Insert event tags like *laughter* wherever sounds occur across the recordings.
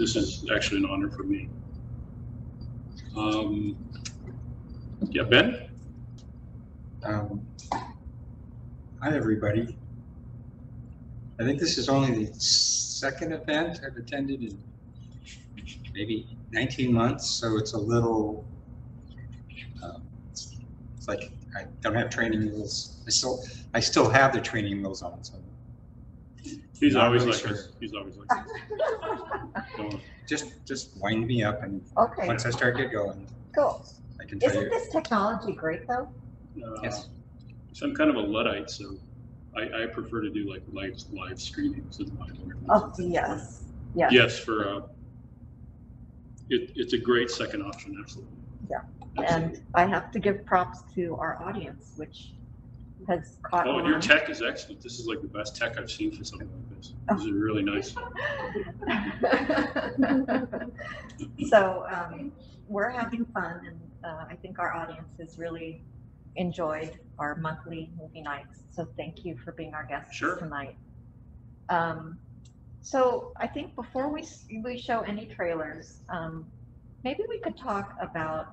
this is actually an honor for me. Um, yeah, Ben? Um, Hi, everybody. I think this is only the second event I've attended in maybe 19 months, so it's a little, um, it's it's like I don't have training wheels. I still, I still have the training wheels on, so He's Not always really like sure. this. He's always like this. *laughs* So, just, just wind me up and Okay, once I start get going, cool. I can tell Isn't you. this technology great though? uh, Yes. So I'm kind of a Luddite, so I, I prefer to do like live, live screenings in my living. Oh, yes, yes. Yes, for, uh, it, it's a great second option, absolutely. Yeah. Absolutely. And I have to give props to our audience, which has caught Oh, your tech is excellent. This is like the best tech I've seen for something like this. This is really nice. *laughs* So, um, we're having fun and, uh, I think our audience has really enjoyed our monthly movie nights. So thank you for being our guests Sure. tonight. Um, so I think before we, s- we show any trailers, um, maybe we could talk about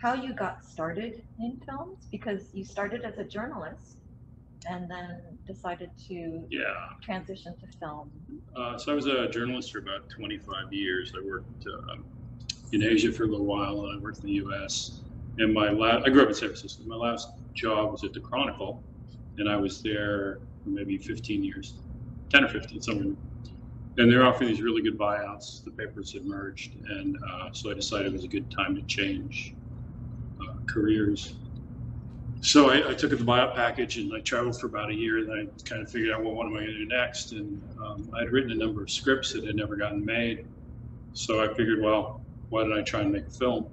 how you got started in films because you started as a journalist and then decided to Yeah. transition to film. Uh, so I was a journalist for about 25 years. I worked uh, in Asia for a little while, and I worked in the U.S. And my last, I grew up in San Francisco. My last job was at the Chronicle, and I was there for maybe 15 years, 10 or 15, somewhere. And they're offering these really good buyouts. The papers had merged, and uh, so I decided it was a good time to change careers. So I, I took the buyout package and I traveled for about a year. And I kind of figured out, well, what am I going to do next? And um, I'd written a number of scripts that had never gotten made. So I figured, well, why don't I try and make a film?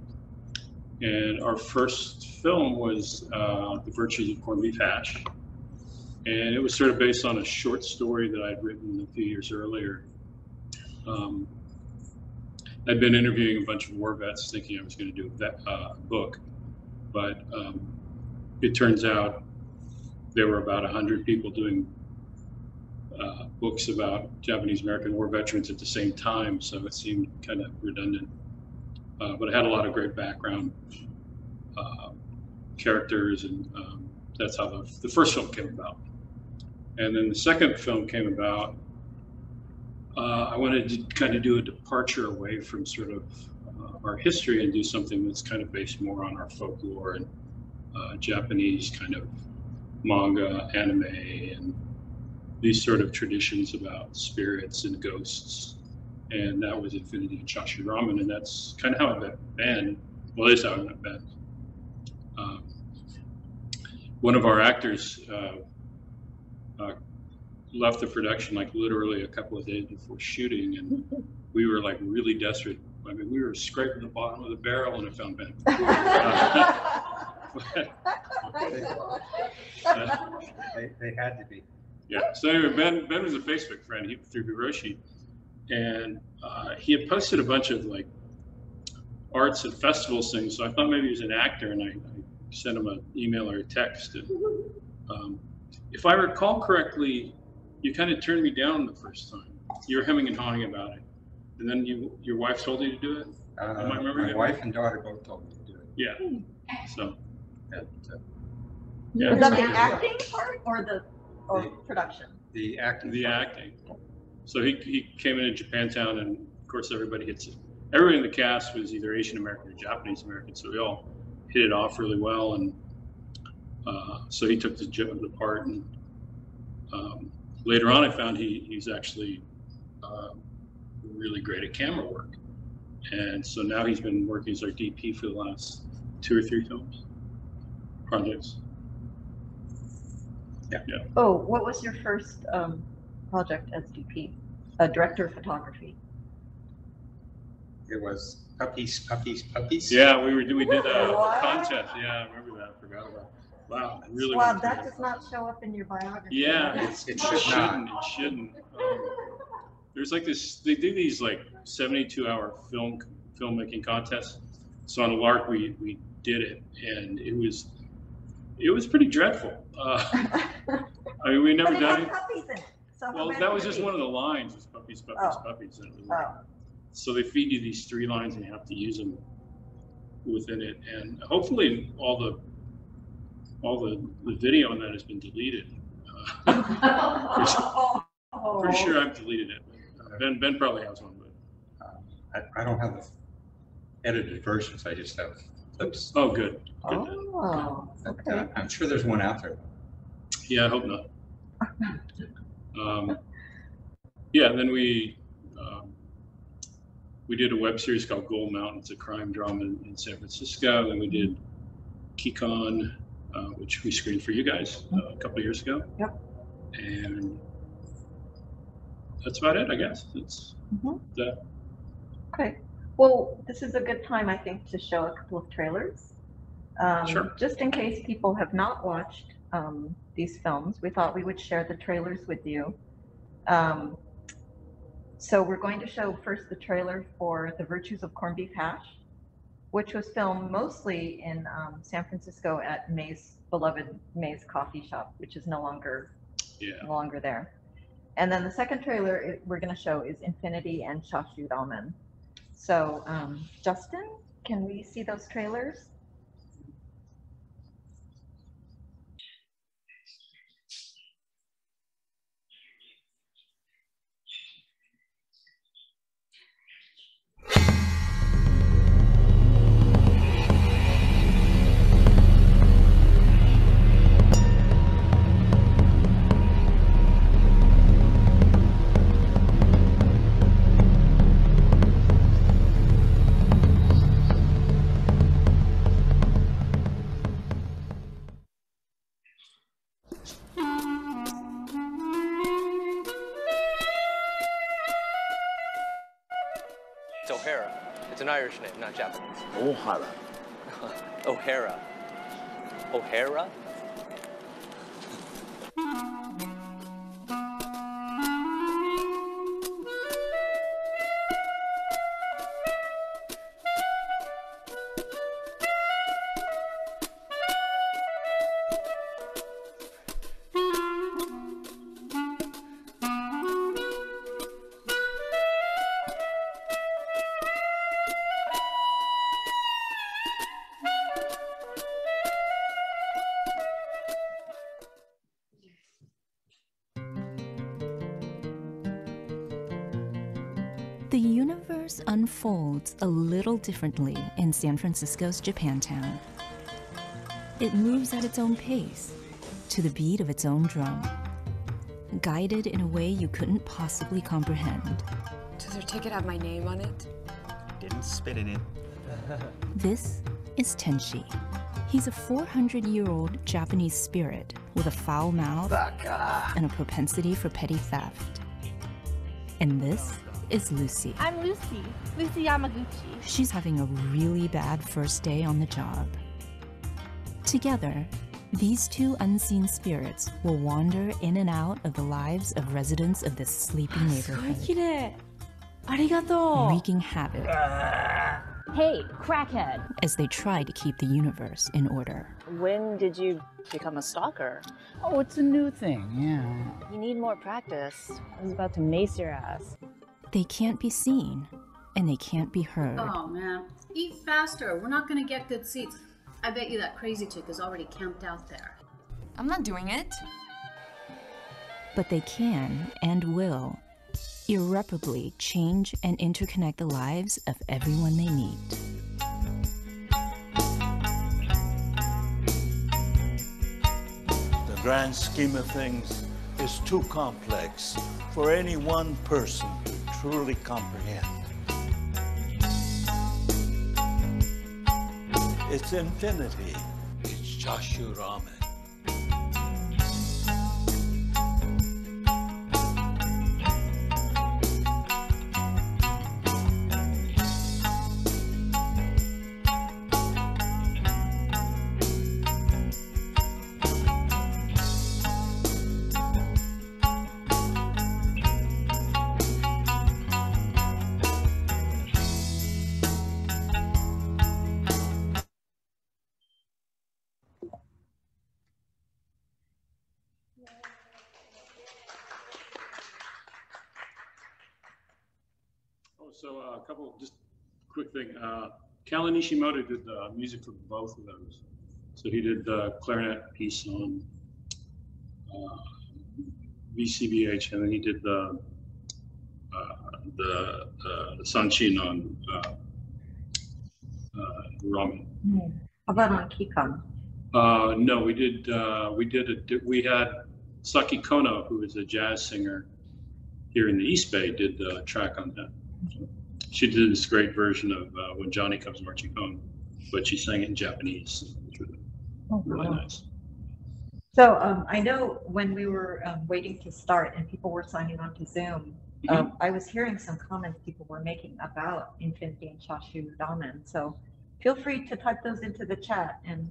And our first film was uh, The Virtues of Corned Beef Hash. And it was sort of based on a short story that I'd written a few years earlier. Um, I'd been interviewing a bunch of war vets thinking I was going to do a vet, uh, book. But um, it turns out there were about 100 people doing uh, books about Japanese American war veterans at the same time, so it seemed kind of redundant. Uh, but it had a lot of great background uh, characters, and um, that's how the, the first film came about. And then the second film came about. Uh, I wanted to kind of do a departure away from sort of our history and do something that's kind of based more on our folklore and uh, Japanese kind of manga, anime, and these sort of traditions about spirits and ghosts. And that was Infinity and Chashu Ramen, and that's kind of how I met Ben. Well, that's how I met Ben. Um, one of our actors uh, uh, left the production like literally a couple of days before shooting, and we were like really desperate. I mean, we were scraping the bottom of the barrel, and I found Ben. *laughs* They, they had to be. Yeah. So anyway, Ben Ben was a Facebook friend he, through Hiroshi, and uh, he had posted a bunch of like arts and festivals things. So I thought maybe he was an actor, and I, I sent him an email or a text. And, um, if I recall correctly, you kind of turned me down the first time. You were hemming and hawing about it, and then you your wife told you to do it. Uh, Am I remembering My that wife and daughter both told me to do it. Yeah. So And, uh, yeah. Was that the acting part or the, or The- production? The acting. the acting. So he, he came in in Japantown, and of course everybody hits it. Everybody in the cast was either Asian American or Japanese American, so we all hit it off really well. And uh, so he took the, jo- the part, and um, later on I found he, he's actually uh, really great at camera work. And so now he's been working as our DP for the last two or three films projects. Yeah. Oh, what was your first, um, project as DP? Uh, director of photography? It was puppies, puppies, puppies. Yeah, we were we did a What? contest. Yeah, I remember that. I Forgot about. It. Wow, I really. Wow, that does not show up in your biography. Yeah, It's- it It should shouldn't. not. It shouldn't. Um, there's like this. They do these like 72 hour film filmmaking contests. So on a lark, we we did it, and it was it was pretty dreadful. Uh, *laughs* I mean, we never But done it. it. So Well, that was just one of the lines. Was puppies, puppies, Oh. puppies. And it was like, Oh, so they feed you these three lines and you have to use them within it. And hopefully all the, all the, the video on that has been deleted. Uh, *laughs* *laughs* Pretty sure I've deleted it. Uh, Ben, Ben probably has one, but, Um, I, I don't have the edited versions, I just have clips. oh, good. Good. Oh, But, okay. uh, I'm sure there's one out there. Yeah, I hope not. *laughs* Um, yeah, then we, um, we did a web series called Gold Mountain. It's a crime drama in, in San Francisco. Then we did Kikan, uh, which we screened for you guys uh, a couple of years ago. Yep. And that's about it, I guess. It's Mhm. that. Okay, well, this is a good time, I think, to show a couple of trailers. Um, Sure. Just in case people have not watched um, these films, we thought we would share the trailers with you. Um, So we're going to show first the trailer for The Virtues of Corned Beef Hash, which was filmed mostly in um, San Francisco at May's beloved May's Coffee Shop, which is no longer Yeah. no longer there. And then the second trailer we're going to show is Infinity and Chashu. So, um, Justin, can we see those trailers? Irish name, not Japanese. O'Hara. *laughs* O'Hara. O'Hara? Unfolds a little differently in San Francisco's Japantown. It moves at its own pace, to the beat of its own drum, guided in a way you couldn't possibly comprehend. Does their ticket have my name on it? Didn't spit in it. *laughs* This is Tenshi. He's a 400 year old Japanese spirit with a foul mouth ah. and a propensity for petty theft. And this is Lucy. I'm Lucy, Lucy Yamaguchi. She's having a really bad first day on the job. Together, these two unseen spirits will wander in and out of the lives of residents of this sleepy *gasps* neighborhood. wreaking havoc. Hey, crackhead! As they try to keep the universe in order. When did you become a stalker? Oh, it's a new thing, yeah. You need more practice. I was about to mace your ass. They can't be seen, and they can't be heard. Oh man, eat faster. We're not gonna get good seats. I bet you that crazy chick is already camped out there. I'm not doing it. But they can and will irreparably change and interconnect the lives of everyone they meet. The grand scheme of things is too complex for any one person to truly comprehend. It's infinity. It's Chashu Ramen. A couple, just quick thing. Uh, Callan Nishimoto did the music for both of those. So he did the clarinet piece on uh, VCBH, and then he did the uh, the uh, Sanshin on uh, uh, ramen. How about on Kikon? Uh, no, we did, uh, we did, a we had Saki Kono, who is a jazz singer here in the East Bay, did the track on that. She did this great version of uh, When Johnny Comes Marching Home, but she sang it in Japanese. which was Oh, Really wow. nice. So um, I know when we were um, waiting to start and people were signing on to Zoom, um, I was hearing some comments people were making about Infinity and Chashu Ramen. So feel free to type those into the chat and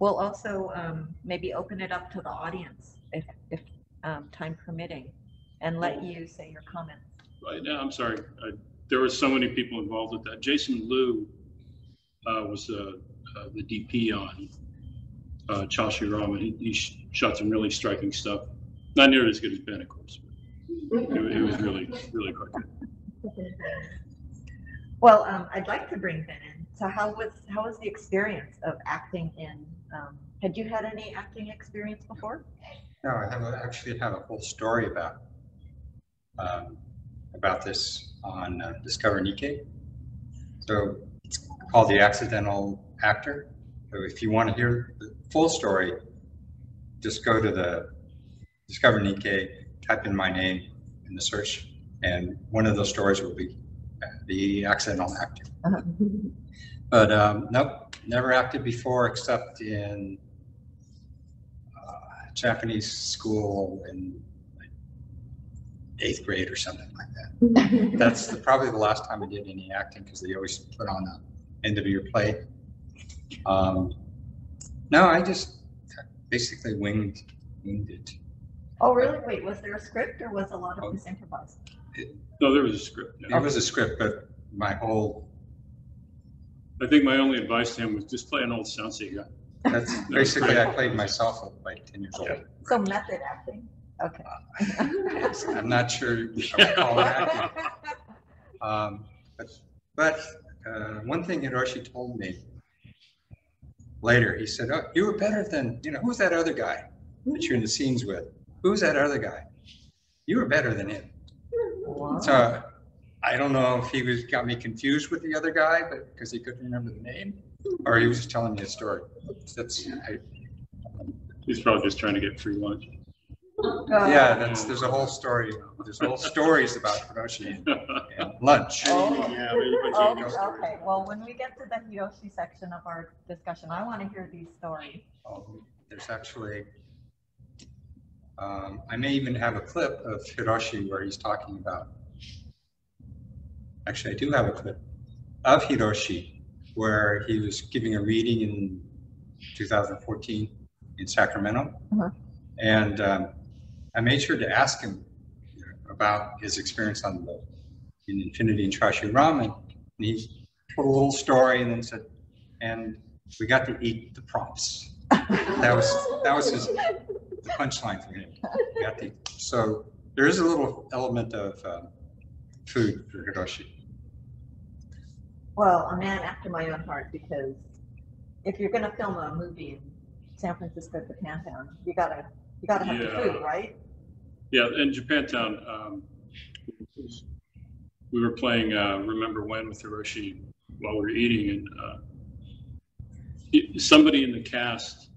we'll also um, maybe open it up to the audience if, if um, time permitting and let you say your comments. Right now, I'm sorry, uh, there were so many people involved with that. Jason Liu uh, was uh, uh, the DP on uh, Chashu Ramen. He, he sh- shot some really striking stuff. Not nearly as good as Ben, of course. But it, it was really, really quite good. Well, um, I'd like to bring Ben in. So how was how was the experience of acting in? Um, had you had any acting experience before? No, I have a- actually have a whole story about um, about this on uh, Discover Nikkei. So it's called The Accidental Actor. So if you want to hear the full story, just go to the Discover Nikkei, type in my name in the search, and one of those stories will be uh, The Accidental Actor. *laughs* But um, nope, never acted before except in uh, Japanese school in like, eighth grade or something like that. *laughs* That's the, probably the last time I did any acting because they always put on the end of your play. Um, no, I just basically winged, winged it. Oh, really? Wait, was there a script or was a lot of this improvised? No, there was a script. yeah. It was a script, but my whole I think my only advice to him was just play an old Sansei guy. that's *laughs* basically I played myself at like ten years old. So method acting. Okay. I'm not sure I would call it. Um, but, but, uh, one thing Hiroshi told me later, he said, oh, you were better than, you know, who's that other guy that you're in the scenes with? Who's that other guy? You were better than him. So I don't know if he was, got me confused with the other guy, but, because he couldn't remember the name, or he was just telling me a story. That's, I, He's probably just trying to get free lunch. Yeah, that's, there's a whole story, there's whole stories about Hiroshi and lunch. Oh, Yeah, there's a bunch oh, of good stories. okay. Well, when we get to the Hiroshi section of our discussion, I want to hear these stories. Um, There's actually, um, I may even have a clip of Hiroshi where he's talking about. Actually, I do have a clip of Hiroshi where he was giving a reading in 2014 in Sacramento. Uh-huh. And um, I made sure to ask him about his experience on the in Infinity and Chashu Ramen. And he told a little story and then said, and we got to eat the props. That was that was his the punchline for him. Got to. So there is a little element of um, food for Hiroshi. Well, a man after my own heart because if you're going to film a movie in San Francisco, Japantown, you gotta you gotta have the Yeah. food, right? Yeah, in Japantown, um, we were playing uh, Remember When with Hiroshi while we were eating, and uh, it- somebody in the cast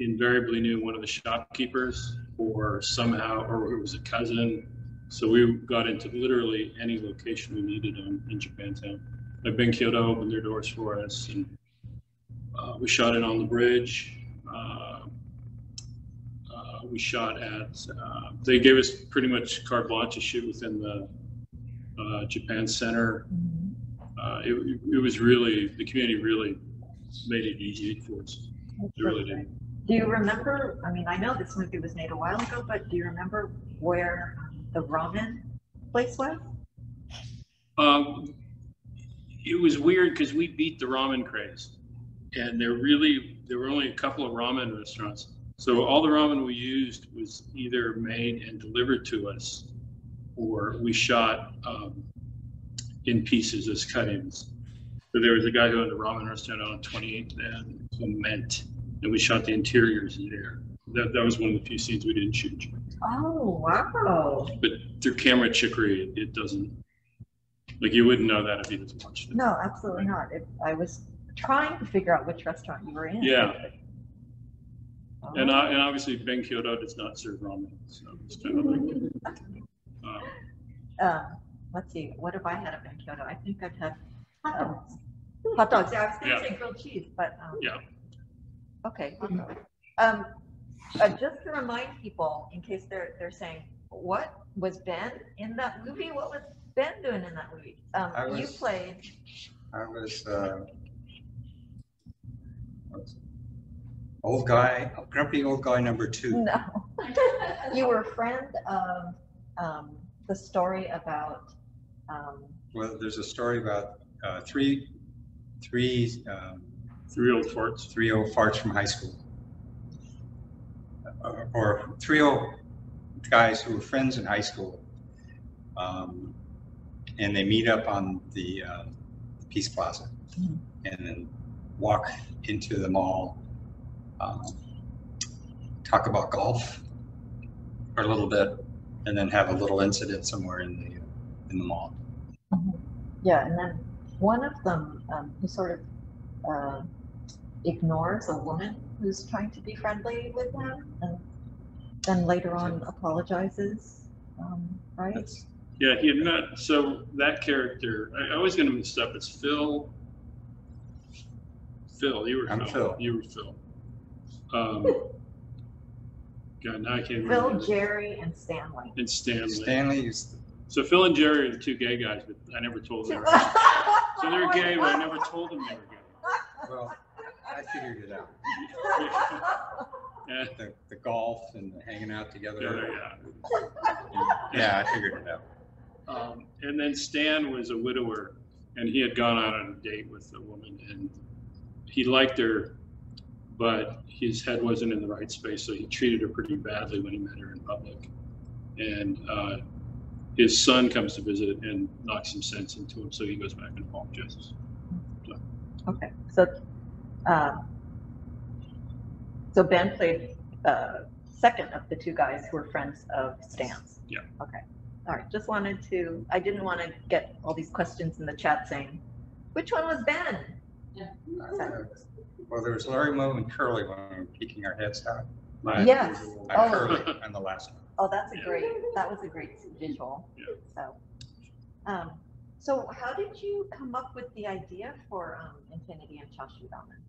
invariably knew one of the shopkeepers, or somehow, or it was a cousin. So we got into literally any location we needed in, in Japantown. Like Benkyodo opened their doors for us, and uh, we shot it on the bridge. Uh, we shot at, uh, they gave us pretty much carte blanche to shoot within the uh, Japan Center. Uh, it, it was really, the community really made it easy for us. They really did. Do you remember? I mean, I know this movie was made a while ago, but do you remember where the ramen place was? Um, it was weird because we beat the ramen craze, and there really there were only a couple of ramen restaurants. So all the ramen we used was either made and delivered to us, or we shot um, in pieces as cut-ins. But there was a guy who owned a ramen restaurant on 28th and Clement, and we shot the interiors there. That, that was one of the few scenes we didn't shoot. Oh, wow. But through camera chicory, it, it doesn't, like you wouldn't know that if you just watched it. No, absolutely not. If I was trying to figure out which restaurant you were in. Yeah. And, uh, and obviously Benkyodo does not serve ramen, so it's kind of like, uh, Um, let's see, what have I had at Benkyodo? I think I've had. um, Hot dogs, yeah, I was gonna Yeah. say grilled cheese, but, um, yeah. okay. hot dog. Um, uh, just to remind people, in case they're, they're saying, what was Ben in that movie? What was Ben doing in that movie? Um, I you played, I was, uh, what's it? Old guy, grumpy old guy number two. no, *laughs* you were a friend of, um, the story about, um, Well, there's a story about uh, three, three, um, Three old farts. three old farts from high school. Uh, Or three old guys who were friends in high school. Um, And they meet up on the uh, Peace Plaza Mhm. and then walk into the mall. Um, Talk about golf for a little bit and then have a little incident somewhere in the, in the mall. Yeah, and then one of them, um, who sort of, uh, ignores a woman who's trying to be friendly with him and then later on apologizes, um, right? That's- Yeah, he had met, so that character, I, I always get him mixed up. It's Phil. Phil, you were I'm Phil. Phil. You were Phil. Um, God, now I can't remember. Phil, remember. Jerry, and Stanley. And Stanley. Stanley is, So Phil and Jerry are the two gay guys, but I never told them. *laughs* So they're gay, but I never told them they were gay. well, I figured it out. *laughs* Yeah, The, the golf and the hanging out together. yeah, yeah. Yeah, I figured it out. Um, and then Stan was a widower, and he had gone out on a date with a woman, and he liked her, but his head wasn't in the right space, so he treated her pretty badly when he met her in public. And uh, his son comes to visit and knocks some sense into him, so he goes back and apologizes. Okay, so, um, so Ben played, uh, second of the two guys who were friends of Stan's. Yeah. Okay, all right, just wanted to, I didn't want to get all these questions in the chat saying, which one was Ben? Well, there was Larry Moe and Curly when we were peeking our heads out. My- Yes. I'm Oh. Curly on the last one. Oh, that's a great, that was a great visual, Yeah. so. Um, so how did you come up with the idea for, um, Infinity and Chashu Ramen?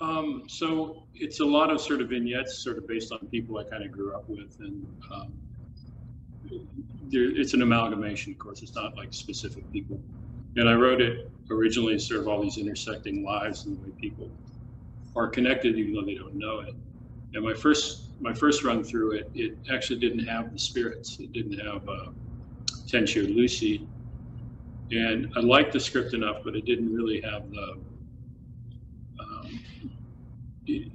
Um, so it's a lot of sort of vignettes, sort of based on people I kind of grew up with, and um, there, it's an amalgamation. Of course, it's not like specific people. And I wrote it originally sort of all these intersecting lives and the way people are connected, even though they don't know it. And my first my first run through it, it actually didn't have the spirits. It didn't have uh, or Lucy. And I liked the script enough, but it didn't really have the um, it,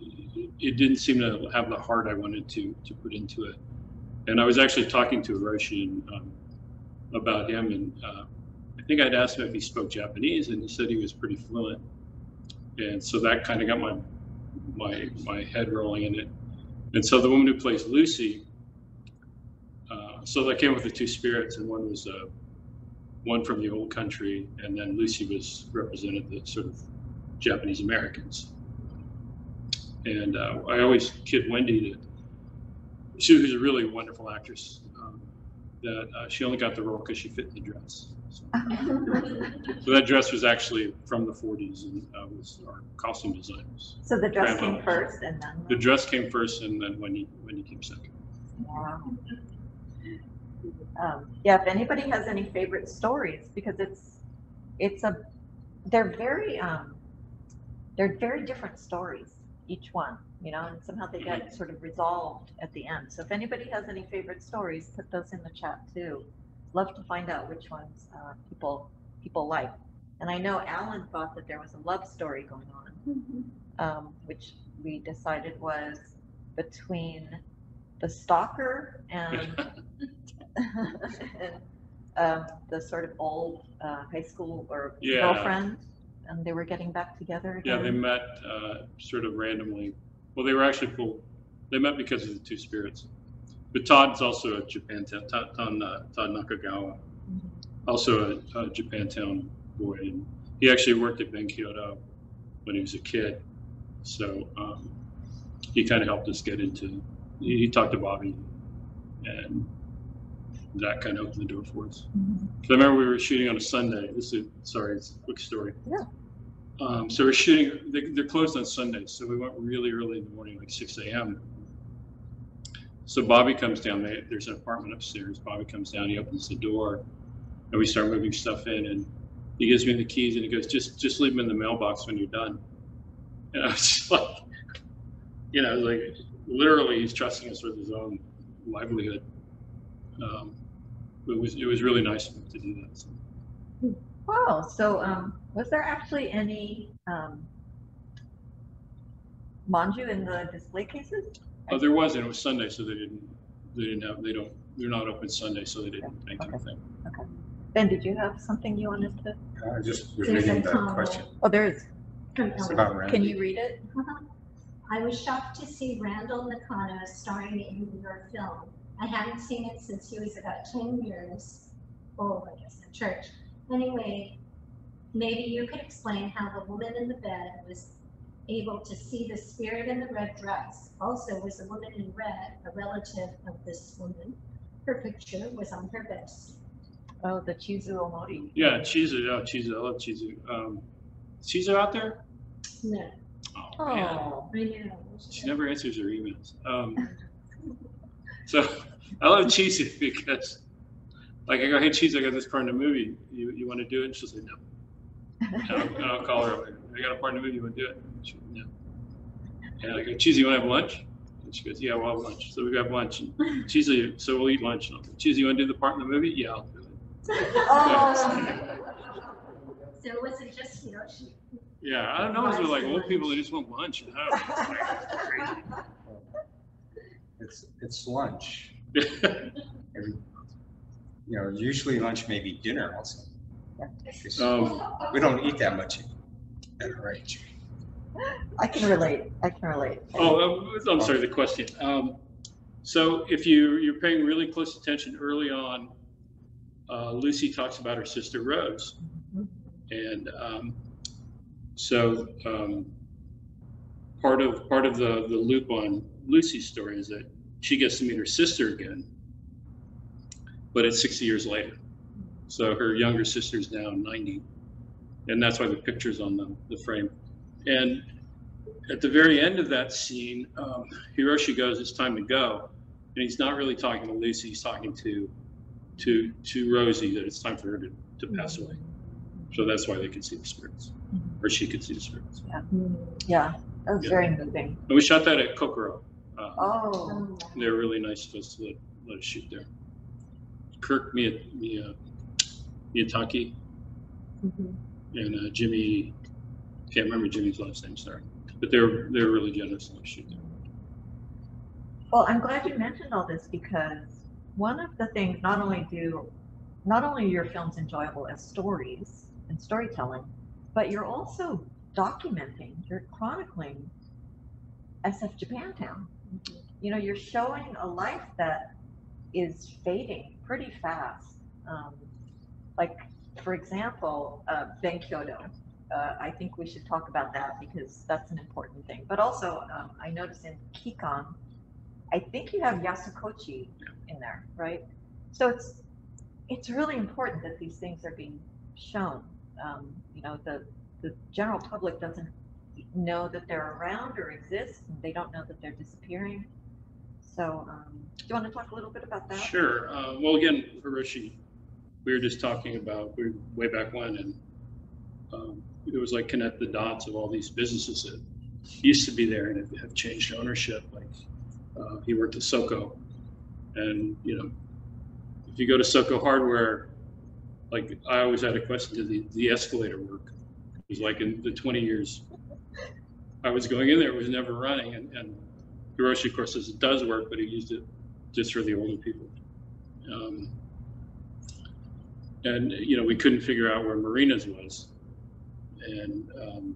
it didn't seem to have the heart I wanted to to put into it. And I was actually talking to Hiroshi um, about him, and uh, I think I'd asked him if he spoke Japanese, and he said he was pretty fluent. And so that kind of got my my my head rolling in it. And so the woman who plays Lucy, uh, so that came with the two spirits, and one was uh, one from the old country, and then Lucy was represented the sort of Japanese Americans. And uh, I always kid Wendy that she was a really wonderful actress. Um, that uh, she only got the role because she fit the dress. So, so that dress was actually from the 40s and uh, was our costume designers. So the dress came first and then. The dress came first, and then Wendy Wendy came second. Wow. Um, yeah, if anybody has any favorite stories, because it's, it's a, they're very, um, they're very different stories, each one, you know, and somehow they get sort of resolved at the end. So if anybody has any favorite stories, put those in the chat too. Love to find out which ones, uh, people, people like. And I know Alan thought that there was a love story going on, um, which we decided was between the stalker and, *laughs* *laughs* and um, the sort of old uh, high school or Yeah. girlfriend, and they were getting back together Yeah, they met uh, sort of randomly. Well, they were actually cool. They met because of the two spirits. But Todd's also a Japantown, Todd, Todd, uh, Todd Nakagawa, also a, a Japantown boy. And he actually worked at Benkyodo when he was a kid. So um, he kind of helped us get into, he, he talked to Bobby and that kind of opened the door for us. Mhm. 'Cause I remember we were shooting on a Sunday. This is, sorry, it's a quick story. Yeah. Um, so we're shooting, they, they're closed on Sundays, so we went really early in the morning, like six AM. So Bobby comes down, they, there's an apartment upstairs. Bobby comes down, he opens the door, and we start moving stuff in, and he gives me the keys, and he goes, just, just leave them in the mailbox when you're done. And I was just *laughs* like, you know, like, literally, he's trusting us with his own livelihood. Um, it was, it was really nice of him to do that. So. Wow. So, um, was there actually any um, manju in the display cases? Oh, there wasn't. It was Sunday, so they didn't. They didn't have. They don't. They're not open Sunday, so they didn't make anything. Okay. Ben, did you have something you wanted to? I just was There's reading a the comment. question. Oh, there is. It's about Can you read it? Uh-huh. I was shocked to see Randall Nakano starring in your film. I hadn't seen it since he was about ten years old, I guess, in church. Anyway, maybe you could explain how the woman in the bed was able to see the spirit in the red dress. Also, was a woman in red a relative of this woman? Her picture was on her vest. Oh, the Chizu Omori. Yeah, Chizu. Oh, Chizu. I love Chizu. Um, Chizu out there? No, Oh, man. Oh, I know. She never answers her emails. Um, so I love Chizu *laughs* because, like, I go, "Hey, Chizu, I got this part in the movie. You you want to do it?" And she'll say no. And I'll, I'll call her. up, I got a part in the movie. You want to do it? And she goes, no. And I go, Chizu, you want to have lunch? And she goes, Yeah, we'll have lunch. So we have lunch. And *laughs* Chizu, so we'll eat lunch. And I'll go, Chizu, you want to do the part in the movie? Yeah, I'll do it. Oh. So was it just Hiroshi? Yeah, I don't know. They're like old people that just want lunch. I don't know. It's crazy. It's, it's lunch. *laughs* Every, you know, usually lunch may be dinner also. Um, We don't eat that much at I can relate. I can relate. Oh, um, I'm sorry, the question. Um, so if you, you're paying really close attention early on, uh, Lucy talks about her sister Rose. And, um, so, um, part of, part of the, the loop on Lucy's story is that she gets to meet her sister again, but it's 60 years later. So her younger sister's now 90. And that's why the picture's on the, the frame. And at the very end of that scene, um, Hiroshi goes, "It's time to go," and he's not really talking to Lucy. He's talking to to to Rosie that it's time for her to, to pass away. So that's why they could see the spirits, or she could see the spirits. Yeah. Yeah. That was Yeah. very moving. And we shot that at Kokoro. Uh, Oh. They were really nice of us to let, let us shoot there. Kirk Mia, Mia, Miyataki and uh, Jimmy. Can't remember Jimmy's last name. Sorry, but they're they're really generous to let us shoot there. Well, I'm glad you mentioned all this because one of the things, not only do, not only are your films enjoyable as stories and storytelling, but you're also documenting, you're chronicling SF Japantown. You know, you're showing a life that is fading pretty fast. Um, like, for example, uh, Benkyodo. Uh, I think we should talk about that because that's an important thing. But also, um, I noticed in Kikan, I think you have Yasukochi in there, right? So it's it's really important that these things are being shown. Um, you know, the the general public doesn't know that they're around or exist, and they don't know that they're disappearing. So, um, do you want to talk a little bit about that? Sure. Uh, well, again, Hiroshi, we were just talking about we way back when, and um, it was like connect the dots of all these businesses that used to be there and have- changed ownership. Like uh, he worked at Soko, and you know, if you go to Soko Hardware, like I always had a question to the the escalator work. It was like in the 20 years I was going in there, it was never running, and, and Hiroshi, of course, says it does work, but he used it just for the older people. Um, and, you know, we couldn't figure out where Marina's was. And, um,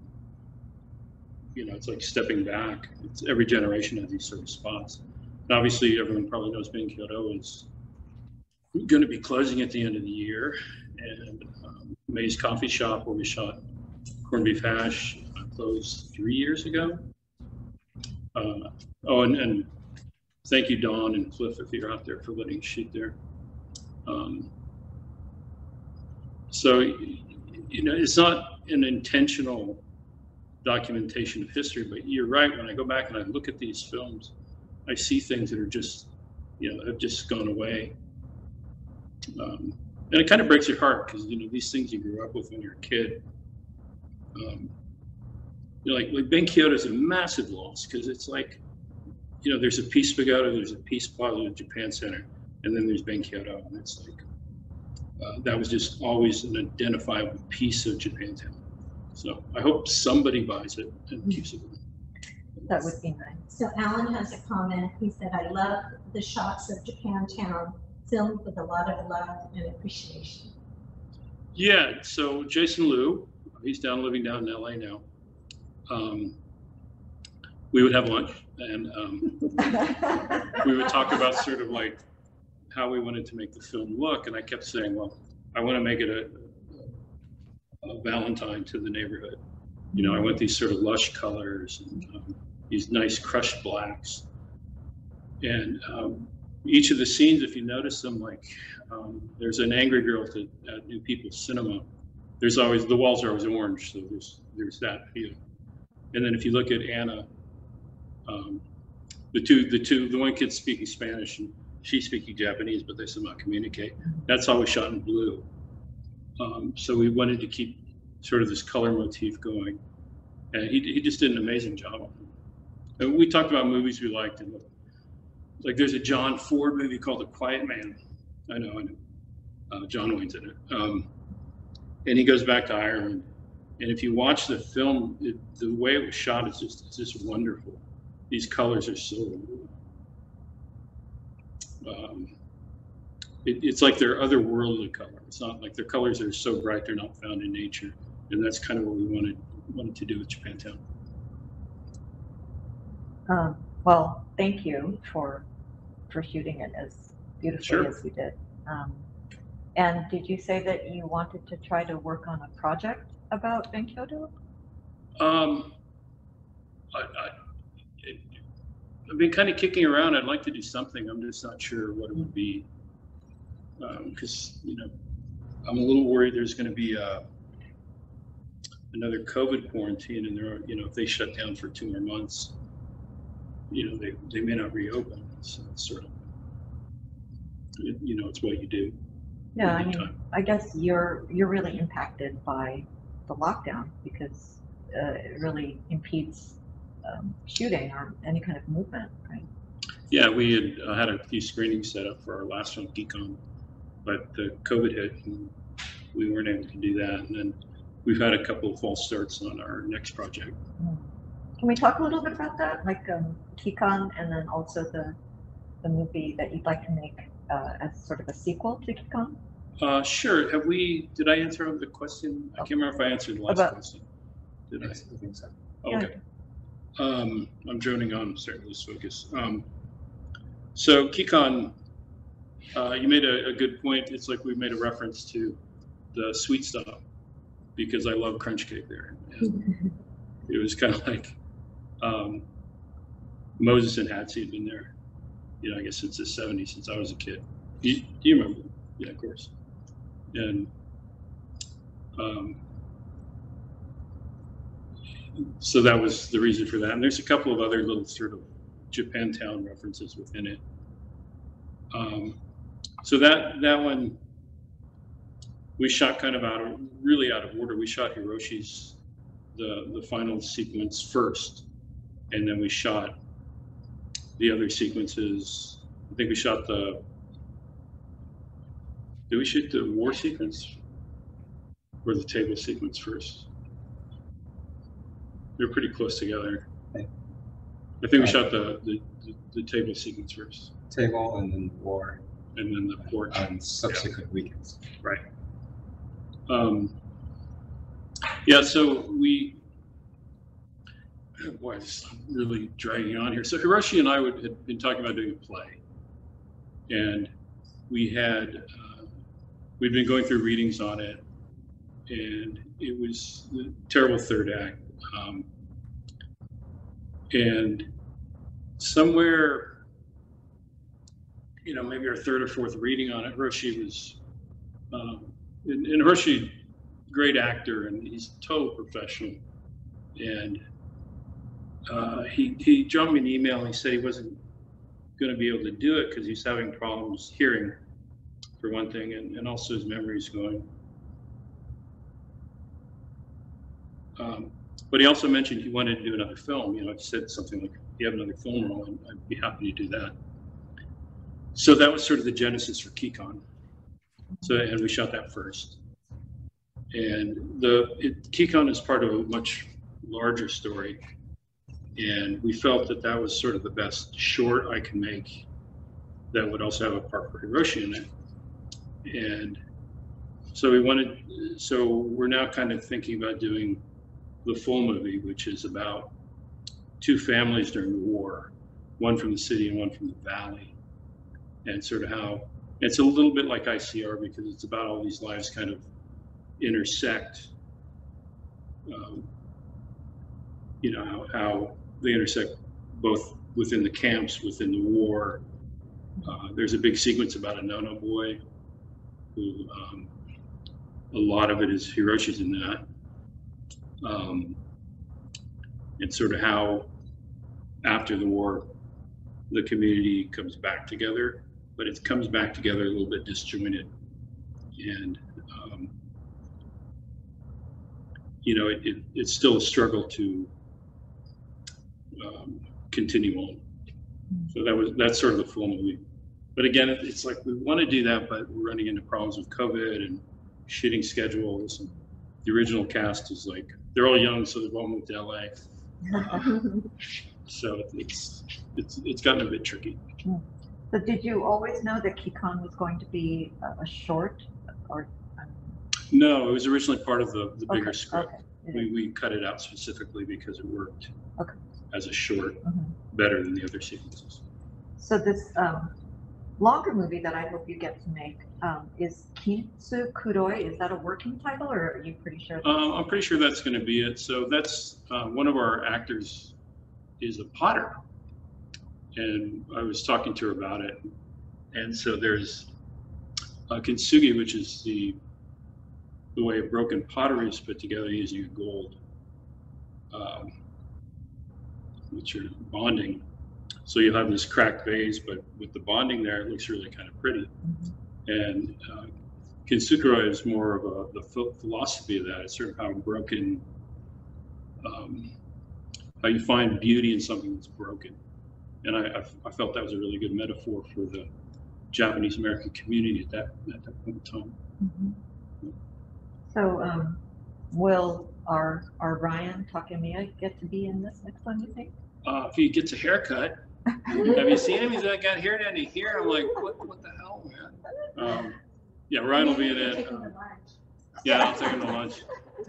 you know, it's like stepping back. It's, every generation has these sort of spots. And obviously, everyone probably knows Benkyodo is going to be closing at the end of the year. And um, May's Coffee Shop, where we shot corned beef hash, uh, closed three years ago. Uh, oh, and, and thank you, Dawn and Cliff, if you're out there for letting shoot there. Um, so, you know, it's not an intentional documentation of history, but you're right. When I go back and I look at these films, I see things that are just, you know, have just gone away. Um, and it kind of breaks your heart because, you know, these things you grew up with when you're a kid. Um, you know, like, like Benkyodo is a massive loss because it's like, you know, there's a Peace Pagoda, there's a Peace Plaza Japan Center, and then there's Benkyodo, and it's like, uh, that was just always an identifiable piece of Japantown. So I hope somebody buys it and keeps it. That would be nice. So Alan has a comment. He said, I love the shots of Japantown filmed with a lot of love and appreciation. Yeah, so Jason Liu, he's down living down in LA now. Um, we would have lunch and um, *laughs* we would talk about sort of like how we wanted to make the film look. And I kept saying, well, I want to make it a, a Valentine to the neighborhood. You know, I want these sort of lush colors and um, these nice crushed blacks. And um, each of the scenes, if you notice them, like um, there's an angry girl at, at New People's Cinema. There's always the walls are always orange, so there's there's that feel. And then if you look at Anna, um, the two the two the one kid's speaking Spanish and she's speaking Japanese, but they somehow communicate. That's always shot in blue. Um, so we wanted to keep sort of this color motif going, and he he just did an amazing job. And we talked about movies we liked, and like there's a John Ford movie called The Quiet Man. I know, I know. Uh, John Wayne's in it. Um, and he goes back to Ireland. And if you watch the film, it, the way it was shot is just it's just wonderful. These colors are so. Um, it, it's like they're otherworldly color. It's not like their colors are so bright they're not found in nature, and that's kind of what we wanted wanted to do with Japantown. Um, well, thank you for for shooting it as beautifully Sure. as you did. Um, and did you say that you wanted to try to work on a project about Benkyodo? Um, I, I, I've been kind of kicking around. I'd like to do something. I'm just not sure what it would be. Because, you know, I'm a little worried there's going to be uh another COVID quarantine and there are, you know, if they shut down for two more months, you know, they, they may not reopen. So it's sort of, it- you know, it's what you do. Yeah, I mean, time. I guess you're you're really impacted by the lockdown because uh, it really impedes um, shooting or any kind of movement, right? Yeah, we had uh, had a few screenings set up for our last one, Kikan, but the COVID hit and we weren't able to do that. And then we've had a couple of false starts on our next project. Can we talk a little bit about that, like um, and then also the the movie that you'd like to make uh, as sort of a sequel to Kikan? Uh, sure. Have we, did I answer the question? I can't remember if I answered the last About- question. Did I? I think so. Okay. Um, I'm droning on, I'm starting to lose focus. Um, so Kikan, uh, you made a, a good point. It's like we made a reference to the sweet stuff because I love crunch cake there. And *laughs* it was kind of like um, Moses and Hatsy had been there, you know, I guess since the 70s, since I was a kid. Do you, do you remember? Yeah, of course. And um, so that was the reason for that. And there's a couple of other little sort of Japantown references within it. Um, so that that one we shot kind of out of really out of order. We shot Hiroshi's the the final sequence first, and then we shot the other sequences. I think we shot the. Did we shoot the war sequence or the table sequence first? They're pretty close together. I think we shot the, the, the, the table sequence first, Table and then the war and then the porch. on subsequent weekends. Right. Um, yeah, so we, *clears throat* boy, this is really dragging on here. So Hiroshi and I would, had been talking about doing a play. And we had, uh, we'd been going through readings on it. And it was the terrible third act. Um, and somewhere, you know, maybe our third or fourth reading on it, Hiroshi was, um, and, and Hiroshi, great actor, and he's total professional. And uh, he he dropped me an email. and He said he wasn't going to be able to do it because he's having problems hearing, for one thing, and, and also his memory's going. Um, but he also mentioned he wanted to do another film. You know, he said something like, "If you have another film role, I'd, be happy to do that." So that was sort of the genesis for Kikan. So, and we shot that first. And the it, Kikan is part of a much larger story, and we felt that that was sort of the best short I can make that would also have a part for Hiroshi in it. And so we wanted, so we're now kind of thinking about doing the full movie, which is about two families during the war, one from the city and one from the valley, and sort of how it's a little bit like ICR because it's about all these lives kind of intersect. Um, you know how, how they intersect both within the camps, within the war. Uh, there's a big sequence about a no-no boy, who um, a lot of it is Hiroshi's in that. Um, and sort of how after the war the community comes back together, but it comes back together a little bit disjointed. And, um, you know, it, it, it's still a struggle to um, continue on. So that was that's sort of the full movie. But again, it's like we want to do that, but we're running into problems with COVID and shitting schedules. And the original cast is like they're all young, so they've all moved to LA. *laughs* So it's it's it's gotten a bit tricky. So did you always know that Kikan was going to be a, a short or? um, No, it was originally part of the, the bigger Okay, script. okay. We, we cut it out specifically because it worked Okay. as a short Mhm. better than the other sequences. So this um, longer movie that I hope you get to make um, is Kintsukuroi. Is that a working title, or are you pretty sure? Um, I'm pretty sure that's going to be it. So that's uh, one of our actors is a potter, and I was talking to her about it. And so there's uh, kintsugi, which is the the way broken pottery is put together using gold, um, which are bonding. So you'll have this cracked vase, but with the bonding there, it looks really kind of pretty. And uh, is more of a, the ph- philosophy of that. It's sort of how broken, um, how you find beauty in something that's broken. And I, I, I felt that was a really good metaphor for the Japanese American community at that, at that point in time. Mhm. So um, will our our Ryan Takemiya get to be in this next one? You think? Uh, if he gets a haircut, have you seen him? He's got got hair down to here. I'm like, what, what the hell, man? Um, yeah, Ryan will be in it. Taking. Yeah, I'll take him to lunch.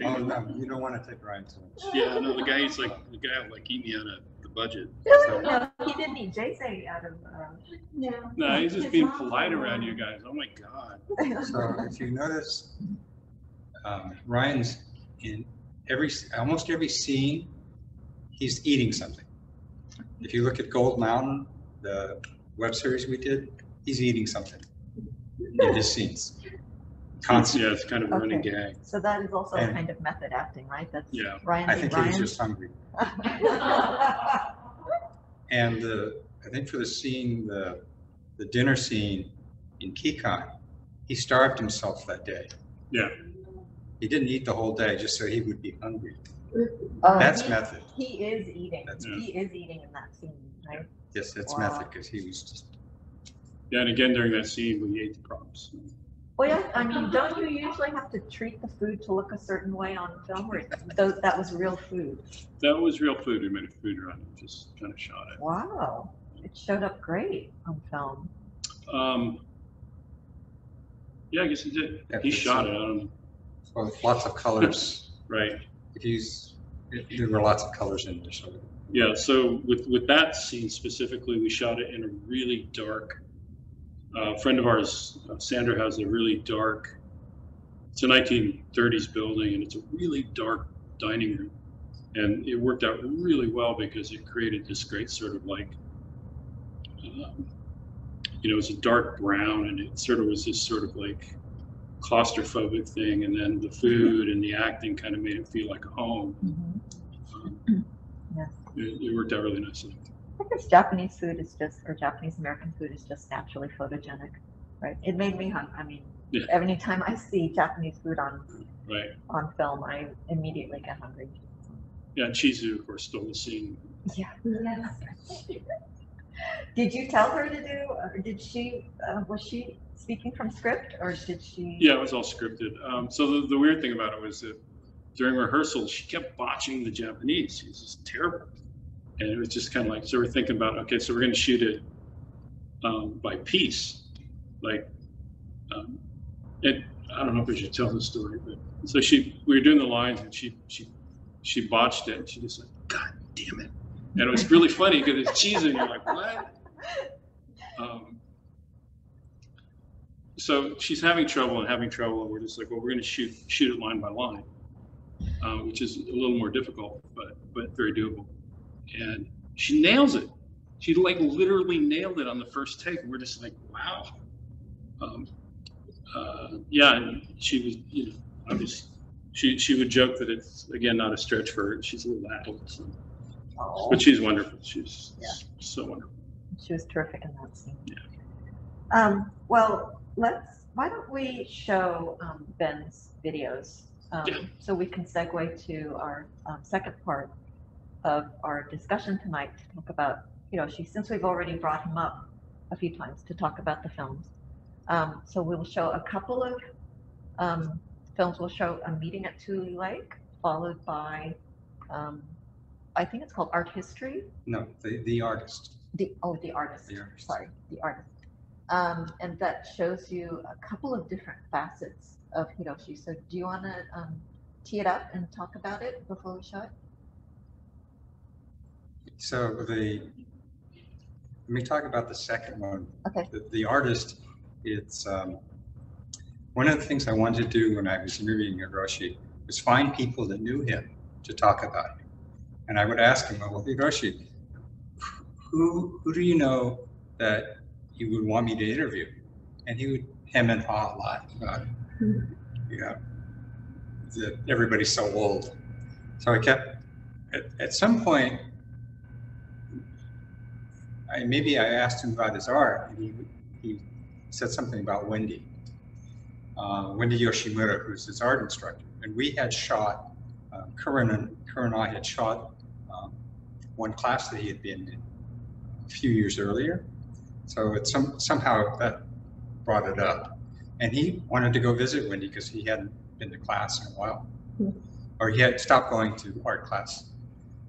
Oh, no, you don't want to take Ryan to lunch. Yeah, no, the guy, he's like, the guy will like eat me out of the budget. no, he didn't eat JJ out of. Um, No. No, he's just being polite around you guys. Oh my God. So if you notice, um, Ryan's in every, almost every scene, he's eating something. If you look at Gold Mountain, the web series we did, he's eating something in his scenes. Constantly. Yeah, it's kind of a running Okay. gag. So that is also a And- kind of method acting, right? That's Yeah. Ryan. I being think he was Ryan. just hungry. *laughs* And the, I think for the scene, the, the dinner scene in Kikan, he starved himself that day. Yeah. He didn't eat the whole day just so he would be hungry. Oh, That's he- method. He is eating. That's- He is eating in that scene, right? Yes, that's Wow. method because he was just, Yeah, and again, during that scene, we ate the props. Well, yeah, I mean, don't you usually have to treat the food to look a certain way on film, or those, that was real food? That was real food. We made a food run, and just kind of shot it. Wow, it showed up great on film. Um, yeah, I guess he did. Yeah, He shot so- it. I don't know. Well, lots of colors. *laughs* Right. If there were lots of colors in there, so. Yeah, so with, with that scene specifically, we shot it in a really dark, uh, a friend of ours, uh, Sandra, has a really dark, it's a 1930s building and it's a really dark dining room. And it worked out really well because it created this great sort of like, um, you know, it's a dark brown and it sort of was this sort of like claustrophobic thing. And then the food and the acting kind of made it feel like a home. Um, Yes. It, it worked out really nicely. I guess Japanese food is just, or Japanese American food is just naturally photogenic, right? It made me hungry. I mean, Yeah. every time I see Japanese food on Right. on film, I immediately get hungry. Yeah, Chizu, of course, stole the scene. Yeah. *laughs* Did you tell her to do, or did she, uh, was she speaking from script, or did she? Yeah, it was all scripted. Um, so the, the weird thing about it was that during rehearsal, she kept botching the Japanese. She was just terrible. And it was just kind of like, so we're thinking about, okay, so we're going to shoot it um, by piece. Like, um, it, I don't know if we should tell the story, but so she, we were doing the lines and she, she, she botched it. And she just like, God damn it. And it was really funny because it's cheesy and you're like, what? *laughs* Um, so she's having trouble and having trouble, and we're just like, well, we're going to shoot shoot it line by line, uh, which is a little more difficult, but but very doable. And she nails it. She like literally nailed it on the first take, and we're just like, wow. Um, uh, yeah, and she was, you know, obviously, she she would joke that it's again not a stretch for her. She's a little adult, so. But she's wonderful. She's Yeah. so wonderful. She was terrific in that scene. Yeah. Um, well, let's, why don't we show, um, Ben's videos? Um, so we can segue to our, um, second part of our discussion tonight to talk about Hiroshi, since we've already brought him up a few times to talk about the films. Um, so we'll show a couple of, um, films. We'll show A Meeting at Tule Lake, followed by, um, I think it's called Art History. No, the, the artist. The, oh, the artist. The artist. Sorry, the artist. Um, and that shows you a couple of different facets of Hiroshi. So do you want to um, tee it up and talk about it before we show it? So the, let me talk about the second one. Okay. The, the artist, it's, um, one of the things I wanted to do when I was interviewing Hiroshi was find people that knew him to talk about him. And I would ask him, well, Hiroshi, who, who do you know that you would want me to interview? And he would hem and haw a lot about. You know, that everybody's so old. So I kept, at, at some point, I, maybe I asked him about his art, and he, he said something about Wendy, uh, Wendy Yoshimura, who's his art instructor. And we had shot, uh, and, Kerwin and I had shot um, one class that he had been in a few years earlier. So it some, somehow that brought it up. And he wanted to go visit Wendy because he hadn't been to class in a while, or he had stopped going to art class.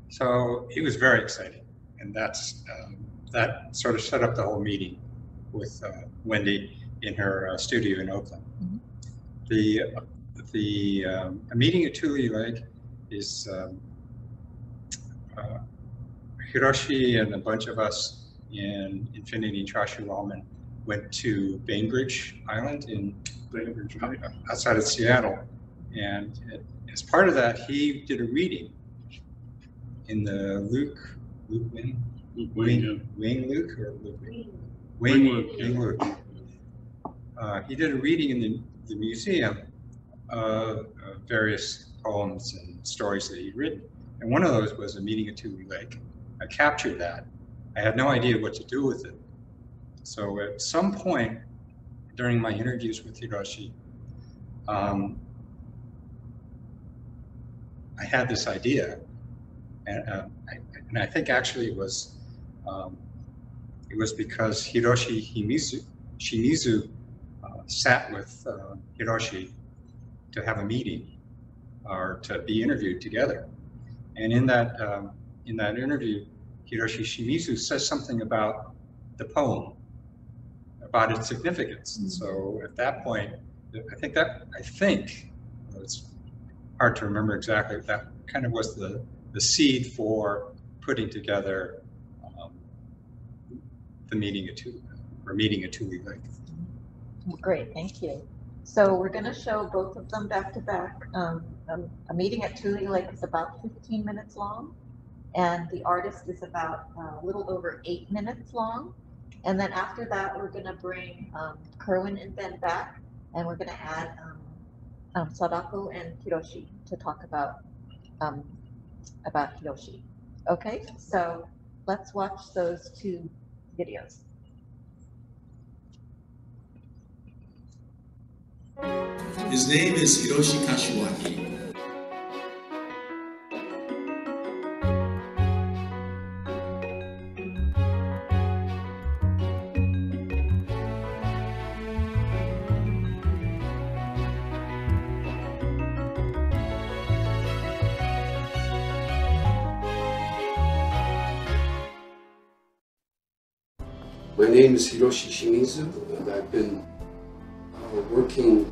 So he was very excited. And that's, um, that sort of set up the whole meeting with uh, Wendy in her uh, studio in Oakland. The, the um, a meeting at Tule Lake is um, uh, Hiroshi and a bunch of us in Infinity Chashu Ramen went to Bainbridge Island in Bainbridge, outside of Seattle. And as part of that, he did a reading in the Luke, Luke Wing, Wing, Wing Luke or Luke Wing? Wing Luke. Wing Luke. Uh, he did a reading in the, the museum of, of various poems and stories that he'd written. And one of those was a meeting at Tule Lake. I captured that. I had no idea what to do with it. So at some point during my interviews with Hiroshi, um, I had this idea, and, uh, I, and I think actually it was um, it was because Hiroshi Himizu, Shimizu uh, sat with uh, Hiroshi to have a meeting or to be interviewed together. And in that um, in that interview, Hiroshi Shimizu says something about the poem, about its significance. And so at that point, I think that I think it's hard to remember exactly. That kind of was the, the seed for putting together um, the meeting at Tule, or meeting at Tule Lake. Great, thank you. So we're gonna show both of them back to back. Um, um, a meeting at Tule Lake is about fifteen minutes long. And the artist is about uh, a little over eight minutes long. And then after that, we're gonna bring, um, Kerwin and Ben back. And we're gonna add, um, um, Sadako and Hiroshi to talk about, um, about Hiroshi. Okay, so let's watch those two videos. His name is Hiroshi Kashiwagi. Is Hiroshi Shimizu, and I've been uh, working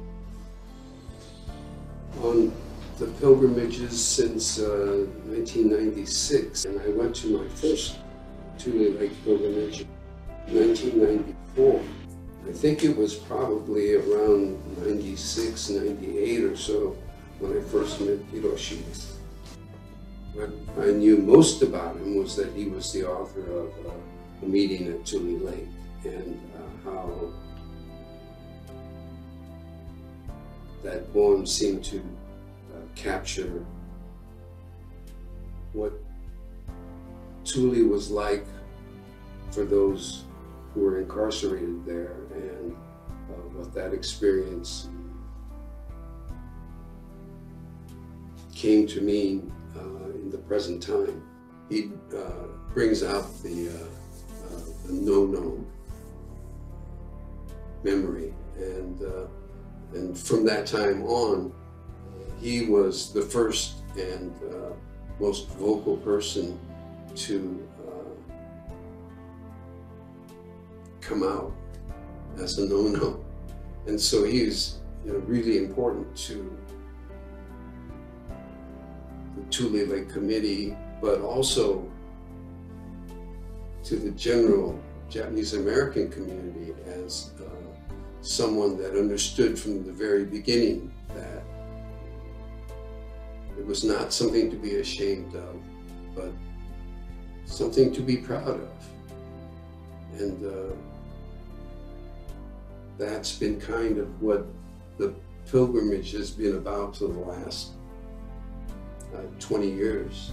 on the pilgrimages since uh, 1996, and I went to my first Tule Lake pilgrimage in 1994. I think it was probably around 96, 98 or so when I first met Hiroshi. What I knew most about him was that he was the author of uh, A Meeting at Tule Lake and uh, how that poem seemed to uh, capture what Tule was like for those who were incarcerated there and uh, what that experience came to mean uh, in the present time. He uh, brings out the, uh, the no-no memory and uh, and from that time on, he was the first and uh, most vocal person to uh, come out as a no-no. And so he's you know, really important to the Tule Lake Committee, but also to the general Japanese American community as someone that understood from the very beginning that it was not something to be ashamed of, but something to be proud of. And uh, that's been kind of what the pilgrimage has been about for the last uh, 20 years.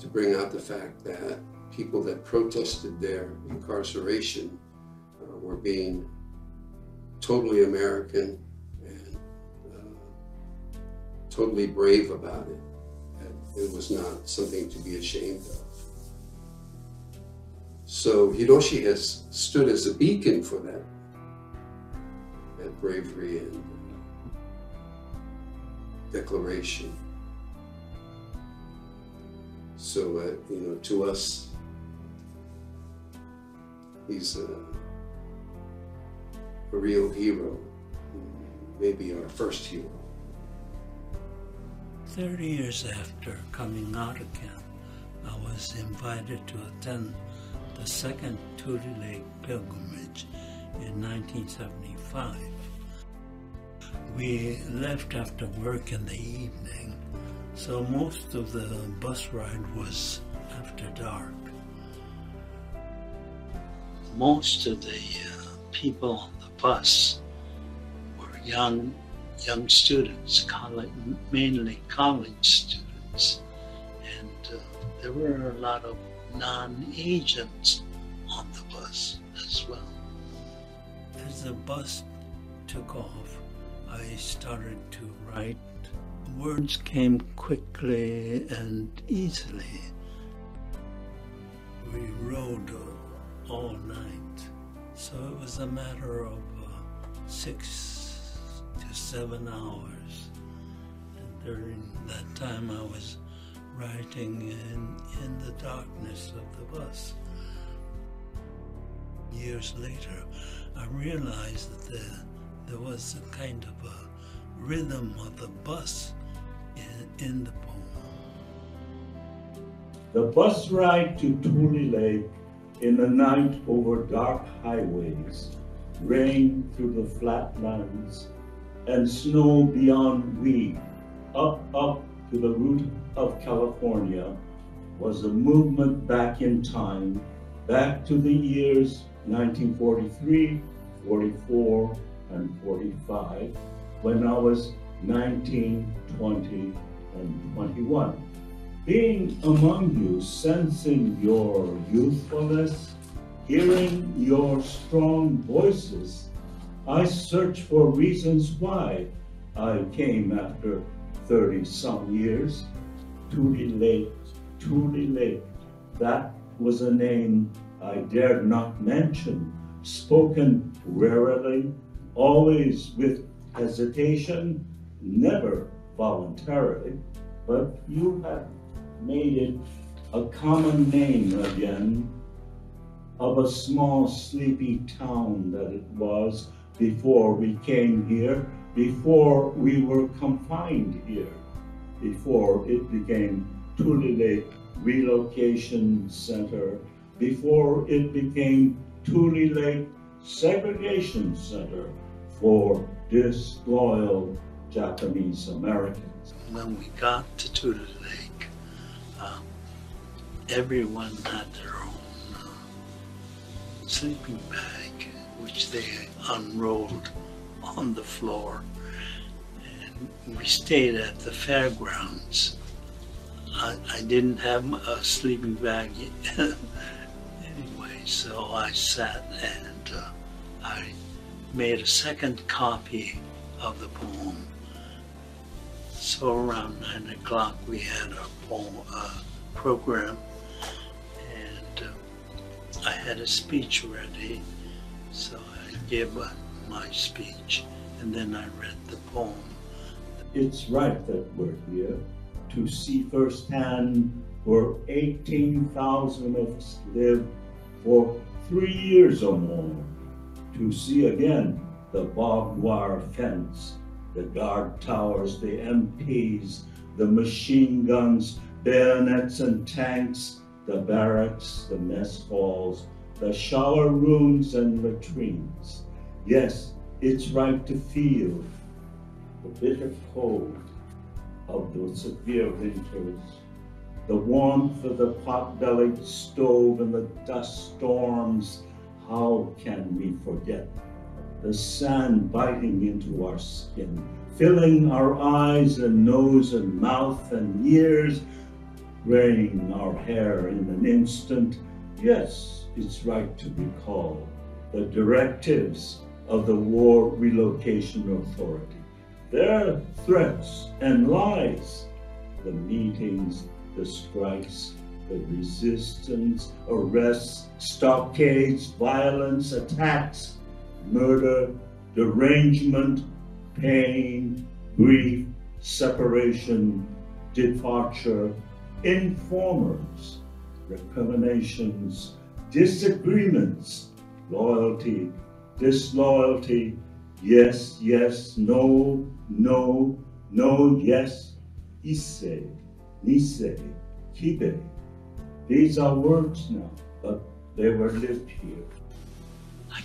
To bring out the fact that people that protested their incarceration uh, were being totally American and uh, totally brave about it. And it was not something to be ashamed of. So Hiroshi has stood as a beacon for that, that bravery and declaration. So, uh, you know, to us, he's a, a real hero, maybe our first hero. 30 years after coming out of camp, I was invited to attend the second Tule Lake pilgrimage in 1975. We left after work in the evening, so most of the bus ride was after dark. Most of the uh, people on the bus were young, young students, college, mainly college students, and uh, there were a lot of non-Asians on the bus as well. As the bus took off, I started to write. Words came quickly and easily. We rode all night, so it was a matter of uh, six to seven hours. And during that time, I was writing in, in the darkness of the bus. Years later, I realized that the, there was a kind of a rhythm of the bus in, in the poem. The bus ride to Tule Lake in the night over dark highways, rain through the flatlands, and snow beyond we, up, up to the root of California, was a movement back in time, back to the years 1943, 44, and 45, when I was 19, 20, and 21. Being among you, sensing your youthfulness, hearing your strong voices, I search for reasons why I came after 30 some years. Tule Lake, Tule Lake, that was a name I dared not mention, spoken rarely, always with hesitation, never voluntarily, but you have made it a common name again of a small sleepy town that it was before we came here, before we were confined here, before it became Tule Lake Relocation Center, before it became Tule Lake Segregation Center for disloyal Japanese Americans. When we got to Tule Lake, um, everyone had their own uh, sleeping bag, which they unrolled on the floor. And we stayed at the fairgrounds. I, I didn't have a sleeping bag *laughs* anyway, so I sat and uh, I made a second copy of the poem. So around nine o'clock we had a poem uh, program and uh, I had a speech ready. So I gave uh, my speech and then I read the poem. It's right that we're here to see firsthand where 18,000 of us lived for three years or more. To see again the barbed wire fence, the guard towers, the MPs, the machine guns, bayonets and tanks, the barracks, the mess halls, the shower rooms and latrines. Yes, it's right to feel the bitter cold of those severe winters, the warmth of the pot-bellied stove and the dust storms. How can we forget the sand biting into our skin, filling our eyes and nose and mouth and ears, graying our hair in an instant? Yes, it's right to recall the directives of the War Relocation Authority their threats and lies, the meetings, the strikes, the resistance, arrests, stockades, violence, attacks, murder, derangement, pain, grief, separation, departure, informers, recriminations, disagreements, loyalty, disloyalty, yes, yes, no, no, no, yes, Issei, Nisei, Kibei. These are words now, but they were lived here.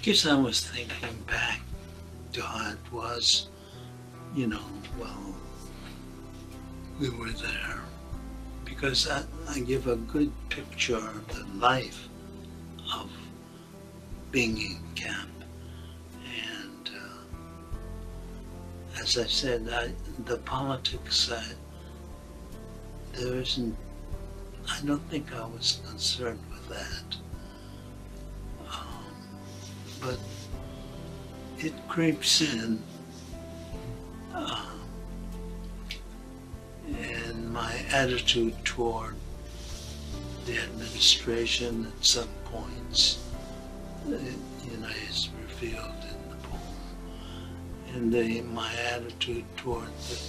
Guess I was thinking back to how it was, you know, well, we were there. Because I, I give a good picture of the life of being in camp. And uh, as I said, I, the politics side, there isn't, I don't think I was concerned with that. But it creeps in. Uh, and my attitude toward the administration at some points, uh, you know, is revealed in the poem. And the, my attitude toward the,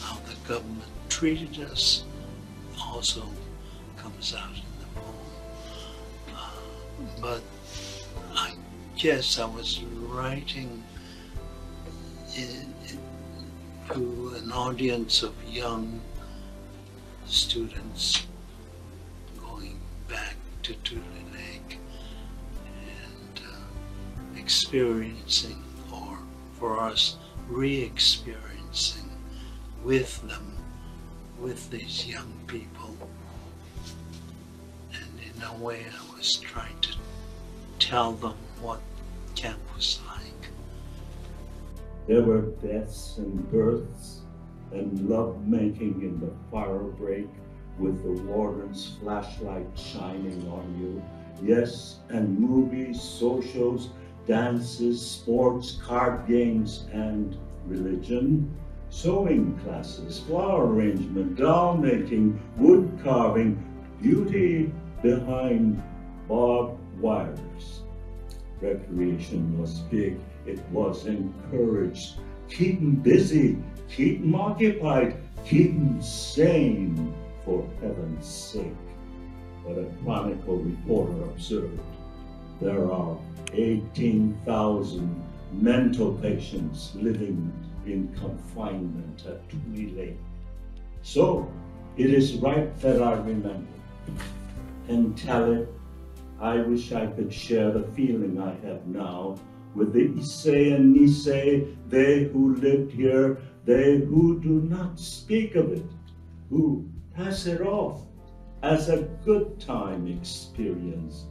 how the government treated us also comes out in the poem. Uh, but I guess I was writing in, to an audience of young students going back to Tule Lake and uh, experiencing, or for us, re-experiencing with them, with these young people. And in a way, I was trying to tell them what camp was like. There were deaths and births and love making in the fire break with the warden's flashlight shining on you. Yes, and movies, socials, dances, sports, card games, and religion. Sewing classes, flower arrangement, doll making, wood carving, beauty behind barbed wires. Recreation was big, it was encouraged. Keep 'em busy, keep 'em occupied, keep 'em sane, for heaven's sake. But a Chronicle reporter observed there are 18,000 mental patients living in confinement at Tule Lake. So it is right that I remember and tell it. I wish I could share the feeling I have now with the Issei and Nisei, they who lived here, they who do not speak of it, who pass it off as a good time experience.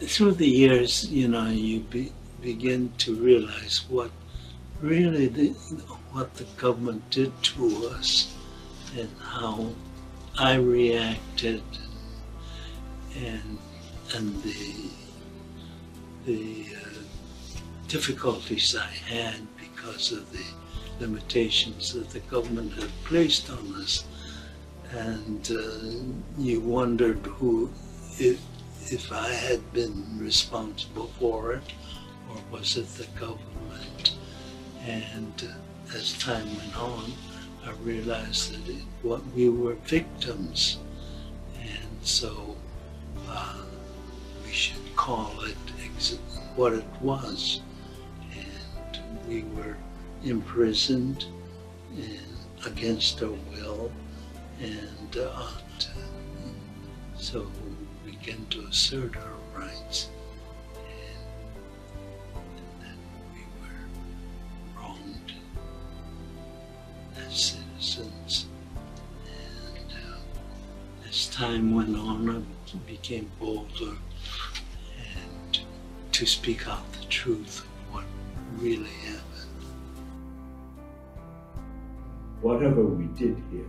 Through the years, you know, you be, begin to realize what really the, what the government did to us and how I reacted and and the the uh, difficulties I had because of the limitations that the government had placed on us, and uh, you wondered who if if I had been responsible for it or was it the government, and uh, as time went on, I realized that it, what we were victims, and so uh, should call it what it was. And we were imprisoned and against our will, and uh, so we began to assert our rights. And then we were wronged as citizens. And uh, as time went on, I became bolder to speak out the truth of what really happened. Whatever we did here,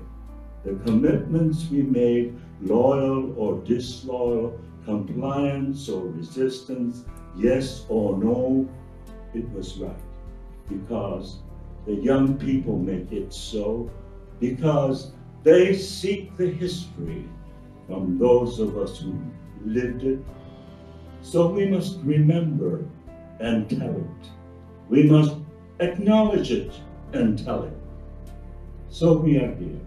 the commitments we made, loyal or disloyal, compliance or resistance, yes or no, it was right. Because the young people make it so, because they seek the history from those of us who lived it. So we must remember and tell it. We must acknowledge it and tell it. So we are here.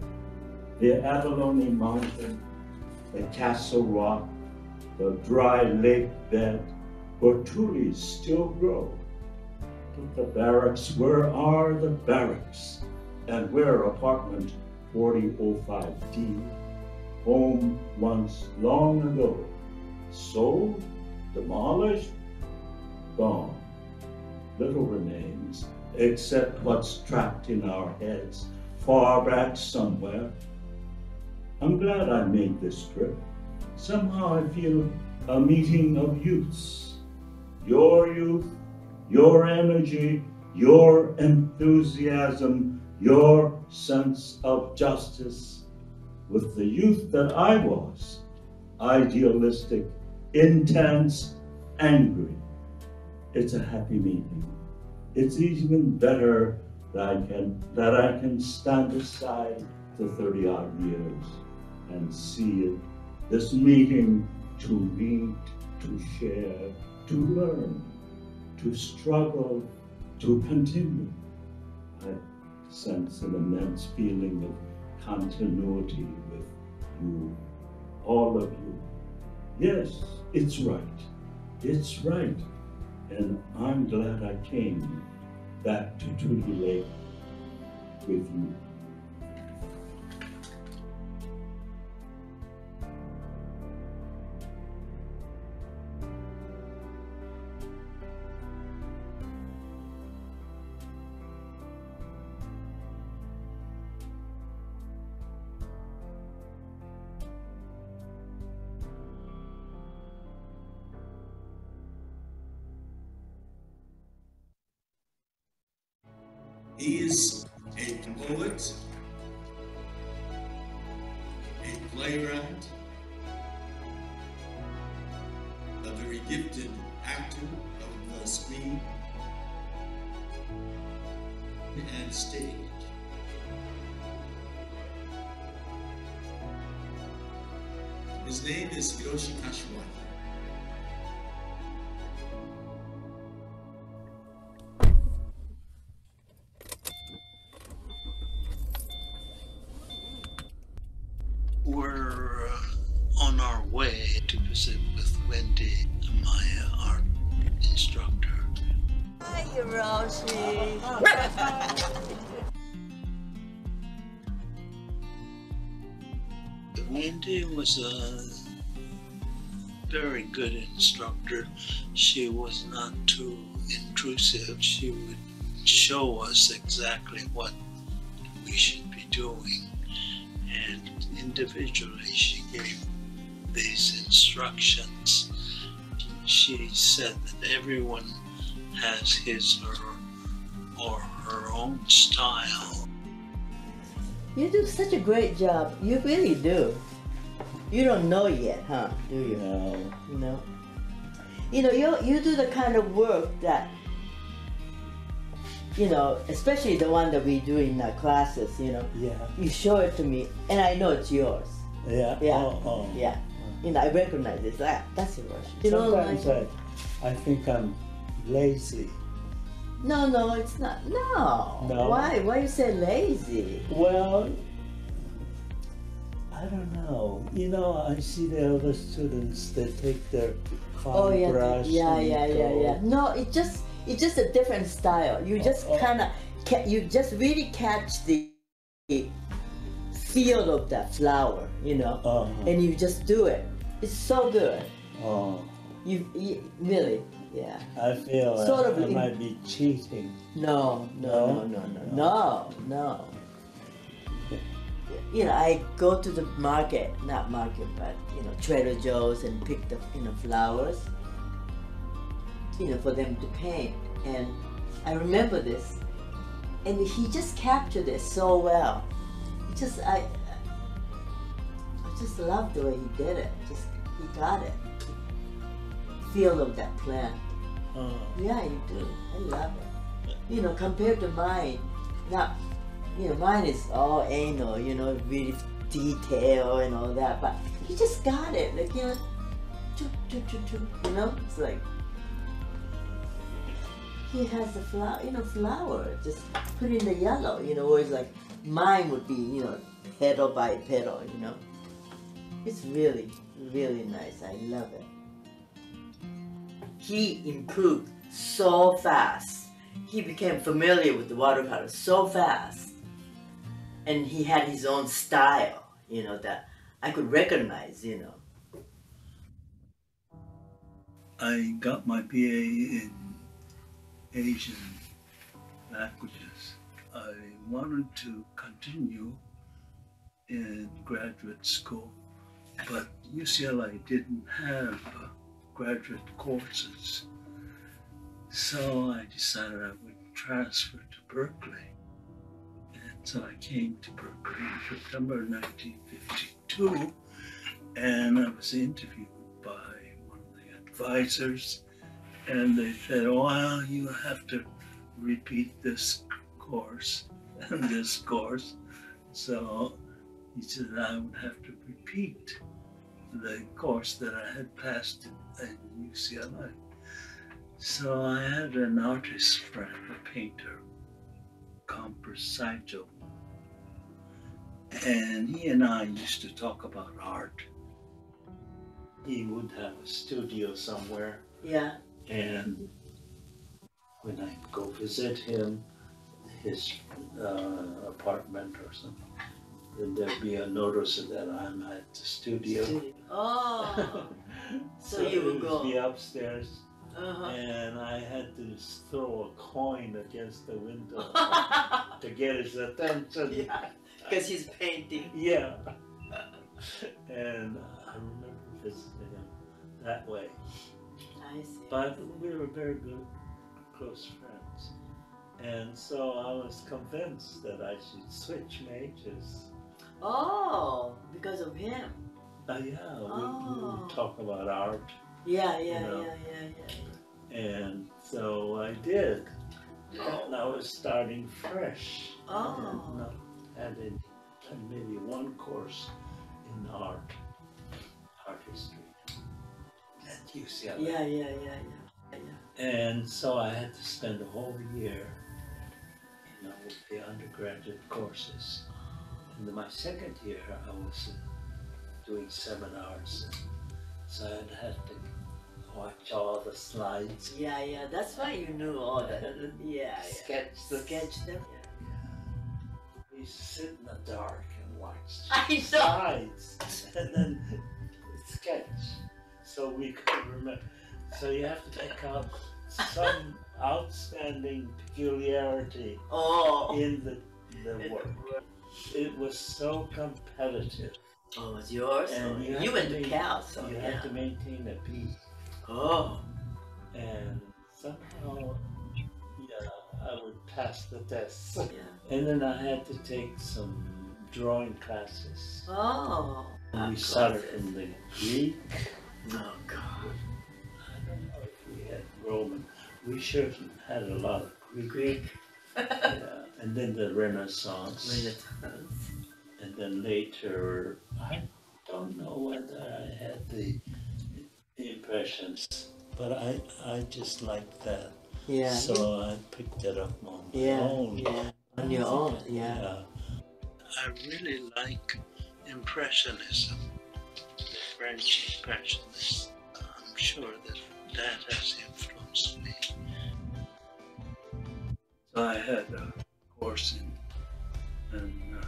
The Abalone Mountain, the Castle Rock, the dry lake bed, where tulies still grow. But the barracks, where are the barracks? And where apartment 4005D, home once long ago, sold, demolished, gone. Little remains, except what's trapped in our heads, far back somewhere. I'm glad I made this trip. Somehow I feel a meeting of youths. Your youth, your energy, your enthusiasm, your sense of justice with the youth that I was, idealistic, intense, angry. It's a happy meeting. It's even better that I can, that I can stand aside for 30 odd years and see it, this meeting to meet, to share, to learn, to struggle, to continue. I sense an immense feeling of continuity with you, all of you. Yes, it's right. It's right. And I'm glad I came back to Tule Lake with you. Was a very good instructor. She was not too intrusive. She would show us exactly what we should be doing. And individually, she gave these instructions. She said that everyone has his or, or her own style. You do such a great job. You really do. You don't know yet, huh? Do you? No. You know. You know, you you do the kind of work that you know, especially the one that we do in our classes. You know. Yeah. You show it to me, and I know it's yours. Yeah. Yeah. Oh, oh. Yeah. You know, I recognize it. That that's yours. You know, Sometimes like, I, I think I'm lazy. no, no, it's not. No. No. Why? Why you say lazy? Well, I don't know. You know, I see the other students, they take their Oh yeah, brush. yeah, and yeah, yeah, go- yeah. No, it just it's just a different style. You just oh. kind of you just really catch the feel of that flower, you know, Uh-huh. and you just do it. It's so good. Oh, You, you really, yeah. I feel Sort I, of I in- might be cheating. No, no, no, no, no, no, no. You know, I go to the market, not market, but you know, Trader Joe's and pick the you know flowers, you know, for them to paint. And I remember this, and he just captured it so well. Just I, I just love the way he did it. Just he got it. Feel of that plant. Oh, Yeah, you do. I love it. You know, compared to mine, not, you know, mine is all anal, you know, really detail and all that, but he just got it. Like, you know, choo, choo, choo, you know, it's like, he has the flower, you know, flower, just put in the yellow, you know, whereas like mine would be, you know, petal by petal, you know. It's really, really nice. I love it he improved so fast. He became familiar with the watercolor so fast. And he had his own style, you know, that I could recognize, you know. I got my BA in Asian languages. I wanted to continue in graduate school, but UCLA didn't have uh, graduate courses. So I decided I would transfer to Berkeley. So I came to Berkeley in September 1952, and I was interviewed by one of the advisors, and they said, well, you have to repeat this course and this course. So he said I would have to repeat the course that I had passed at UCLA. So I had an artist friend, a painter, Compers Saito, and he and I used to talk about art. He would have a studio somewhere, Yeah. and when I go visit him, his uh, apartment or something, then there'd be a notice that I'm at the studio. Oh. *laughs* So you it would go. Be upstairs, Uh-huh. and I had to throw a coin against the window *laughs* to get his attention. Yeah, because he's painting. Yeah. and I remember visiting him that way. I see. But we were very good, close friends. And so I was convinced that I should switch majors. Oh, because of him. Uh, yeah, we, we Oh. would talk about art. Yeah, yeah, You know. yeah, yeah, yeah. And so I did. Oh. And I was starting fresh. Oh. Course in art, art history at UCLA. Yeah, yeah, yeah, yeah, yeah. And so I had to spend a whole year, you know, with the undergraduate courses. And then my second year, I was uh, doing seminars. So I had to watch all the slides. Yeah, yeah. That's why you knew all that. Yeah, *laughs* yeah. Sketch the Sketch them. We used to sit in the dark and watch *laughs* I know. slides and then sketch. So we could remember. So you have to pick out some outstanding peculiarity Oh. in the, the work. It was so competitive. Oh, it's yours. And oh, you have you went to main- Cal, so you yeah. have to maintain a peace. Oh. And somehow, yeah, I would pass the test. Yeah. And then I had to take some drawing classes. Oh. And we started in the Greek. Oh God. I don't know if we had Roman. We sure had a lot of Greek. Greek. yeah. And then the Renaissance. Renaissance. And then later, I don't know whether I had the impressions, but I I just liked that. Yeah. So I picked it up on my Yeah, own. yeah. On your own, yeah. Yeah. I really like Impressionism, the French Impressionists. I'm sure that that has influenced me. So I had a course in, in, uh,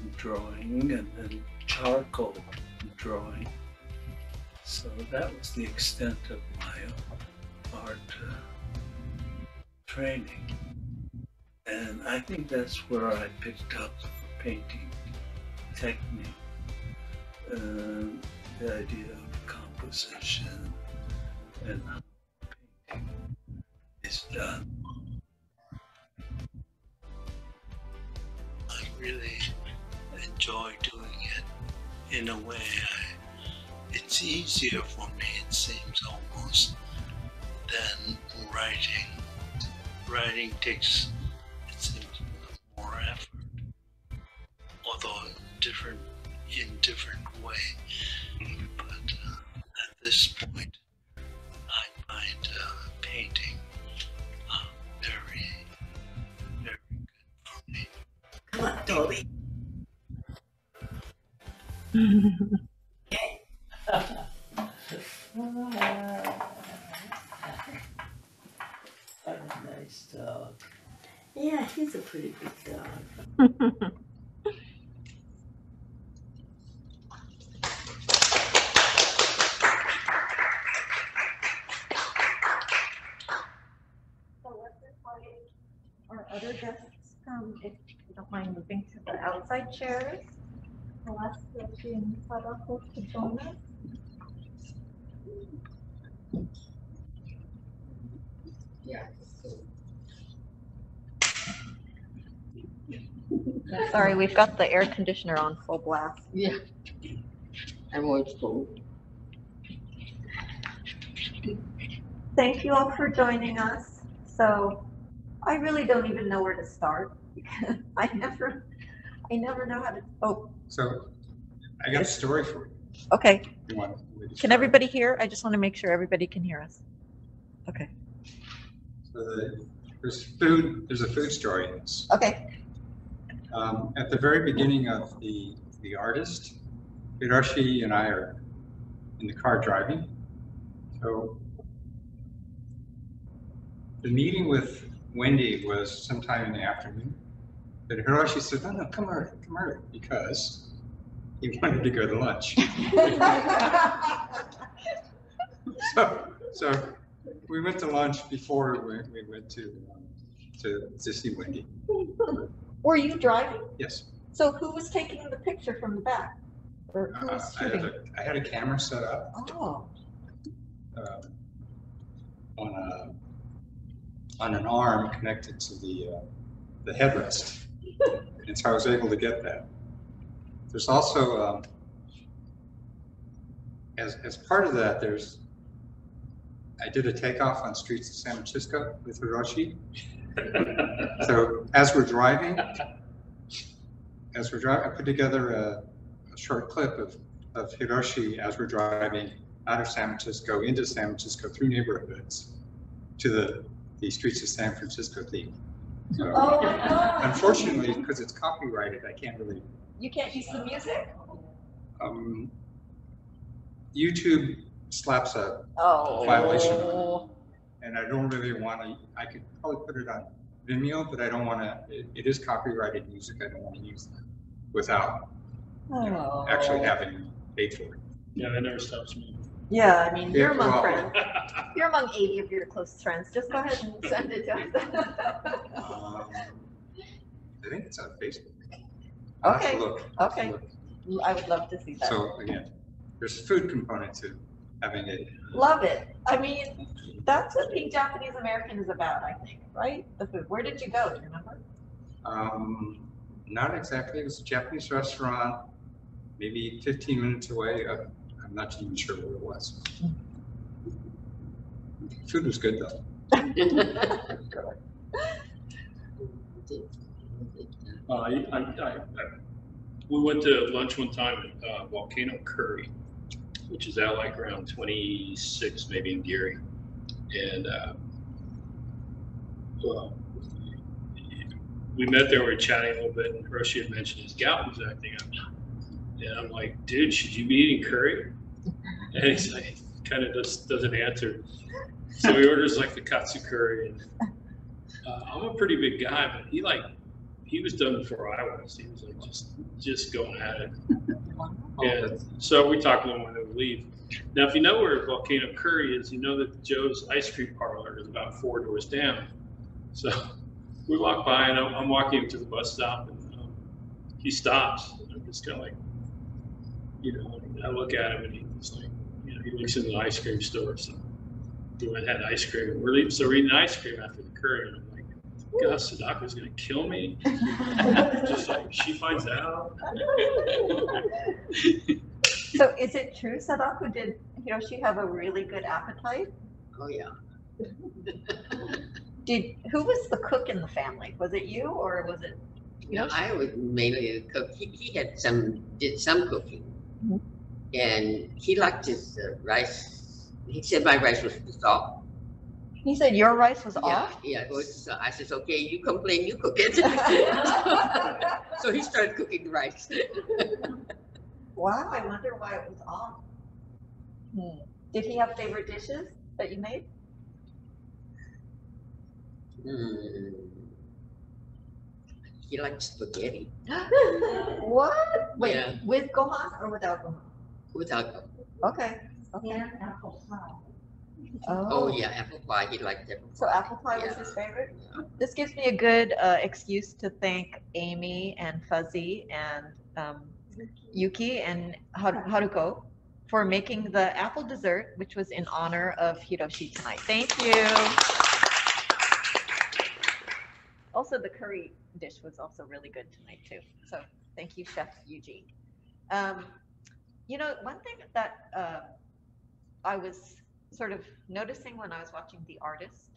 in drawing and then charcoal drawing. So that was the extent of my art uh, training. And I think that's where I picked up painting technique, um, the idea of composition and how painting is done. I really enjoy doing it in a way. I, it's easier for me, it seems almost, than writing. Writing takes, it seems, more effort, although different in different way. But uh, at this point, I find uh, painting uh, very, very good for me. Come on, Toby. *laughs* Nice dog. Yeah, he's a pretty good dog. *laughs* So let's invite our other guests, um, if you don't mind moving to the outside chairs. I'll ask Yoshi and Sadako to join us. Yeah. Sorry, we've got the air conditioner on full blast. Yeah. I'm what's cold? Thank you all for joining us. So I really don't even know where to start *laughs* I never, I never know how to, oh, So I got a story for you. okay. You want me to Can start? everybody hear? I just want to make sure everybody can hear us. Okay. So the- There's food, there's a food story in this. Okay. Um, at the very beginning of the, the artist, Hiroshi and I are in the car driving. So the meeting with Wendy was sometime in the afternoon. But Hiroshi said, no, no, come early, come early, because he wanted to go to lunch. *laughs* So, so we went to lunch before we, we went to, um, to, to see Wendy. Were you driving? Yes. So who was taking the picture from the back? Or who Uh, was I had shooting? a, I had a camera set up Oh, um, on a, on an arm connected to the, uh, the headrest. And so I was able to get that. There's also, um, as, as part of that, there's, I did a takeoff on streets of San Francisco with Hiroshi. So as we're driving, as we're driving, I put together a, a short clip of, of Hiroshi as we're driving out of San Francisco into San Francisco through neighborhoods to the, the streets of San Francisco theme. So Oh my God. Unfortunately, because it's copyrighted, I can't really, you can't use the music? um, YouTube slaps a Oh. violation on it. And I don't really want to, I could probably put it on Vimeo, but I don't want to, it, it is copyrighted music. I don't want to use that without Oh. actually having paid for it. Yeah, that never stops me. Yeah, I mean, you're among friends. *laughs* You're among 80 of your closest friends. Just go ahead and send it to us. Um, I think it's on Facebook. I'll have to Okay, look. I'll have to okay. look. I would love to see that. So again, there's a food component to having it. Love it. I mean, that's what being Japanese American is about, I think, right? The food. Where did you go? Do you remember? Um, not exactly, it was a Japanese restaurant, maybe fifteen minutes away. Uh, I'm not even sure where it was. Food was good though. Uh, I, I, I, we went to lunch one time at uh, Volcano Curry, which is out like around 26, maybe in Geary. And uh, well, we met there, we were chatting a little bit, and Hiroshi had mentioned his gout was acting up. And I'm like, dude, should you be eating curry? And he's like, kind of just doesn't answer. So he orders like the katsu curry. And uh, I'm a pretty big guy, but he like, he was done before I was. He was like just, just going at it. And so we talked a little when we leave. Now, if you know where Volcano Curry is, you know that Joe's Ice Cream Parlor is about four doors down. So we walk by, and I'm, I'm walking to the bus stop, and um, he stops. And I'm just kind of like, you know, I look at him, and he's like, he looks in the ice cream store. So we went and had ice cream. And we're leaving, so we're eating ice cream after the curry, and I'm like, God, Sadako's gonna kill me. *laughs* just like she finds out. So is it true, Sadako, did Hiroshi have a really good appetite? Oh, yeah. *laughs* Did, who was the cook in the family? Was it you or was it? You know, I was mainly a cook. He, he had some, did some cooking. Mm-hmm. And he liked his uh, rice. He said my rice was too soft. He said your rice was Yeah, off? yeah, it was too soft. I said, okay, you complain, you cook it. *laughs* So he started cooking the rice. *laughs* Wow, I wonder why it was off. Hmm. Did he have favorite dishes that you made? Hmm. He liked spaghetti *laughs* What? Wait, Yeah. with gohan or without gohan? Without, Okay, okay. And apple pie. oh, yeah, apple pie. He liked apple pie. So apple pie was his favorite? This gives me a good uh, excuse to thank Amy and Fuzzy and um, Yuki and Har- Haruko for making the apple dessert, which was in honor of Hiroshi tonight. Thank you. Also, the curry dish was also really good tonight too. So thank you, Chef Eugene. Um, you know, one thing that uh, I was sort of noticing when I was watching The Artist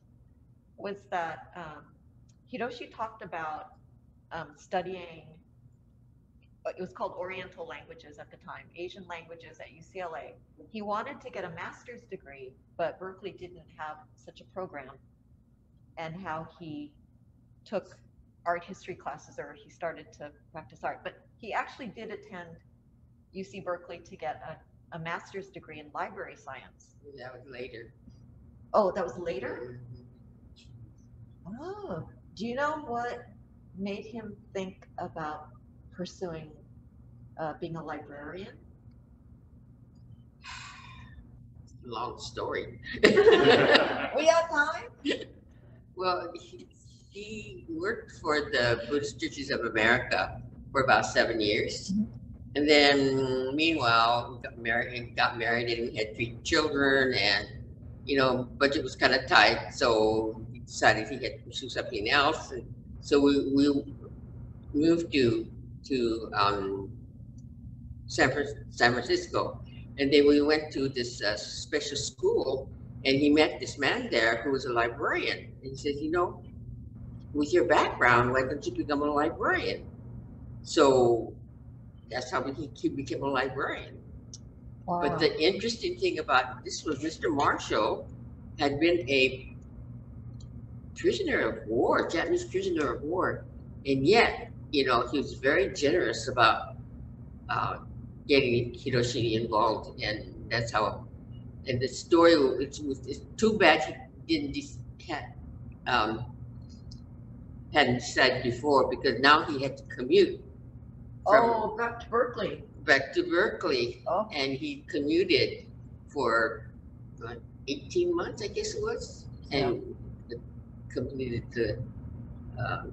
was that um, Hiroshi talked about um, studying, it was called Oriental languages at the time, Asian languages at UCLA. He wanted to get a master's degree, but Berkeley didn't have such a program, and how he took art history classes or he started to practice art. But he actually did attend UC Berkeley to get a, a master's degree in library science. That was later. Oh, that was later? Oh, do you know what made him think about pursuing uh, being a librarian? *sighs* Long story. *laughs* we have time? *laughs* Well, he, he worked for the Buddhist Churches of America for about seven years. And then meanwhile, got married got married and had three children and you know, budget was kind of tight, so he decided he had to pursue something else. And so we, we moved to to um, San, San Francisco, and then we went to this uh, special school, and he met this man there who was a librarian. And he said, you know, with your background, why don't you become a librarian? So that's how he, he became a librarian. But the interesting thing about this was Mr. Marshall had been a prisoner of war, Japanese prisoner of war, and yet, you know, he was very generous about uh, getting Hiroshi involved, and that's how. And the story, it's, it's too bad he didn't had, um, hadn't said before because now he had to commute Oh, back to Berkeley. back to Berkeley, and he commuted for what, 18 months, I guess it was, and completed the. Um,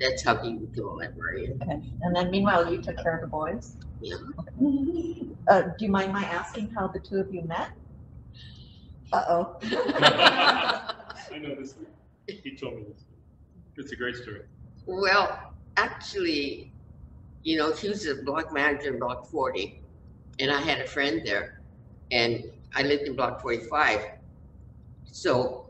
that's how he became a librarian. Okay. And then meanwhile, you took care of the boys? Yeah. *laughs* Uh, do you mind my asking how the two of you met? Uh-oh. *laughs* I know this. He told me this. It's a great story. Well, actually, you know, he was a block manager in Block 40, and I had a friend there, and I lived in Block 45. So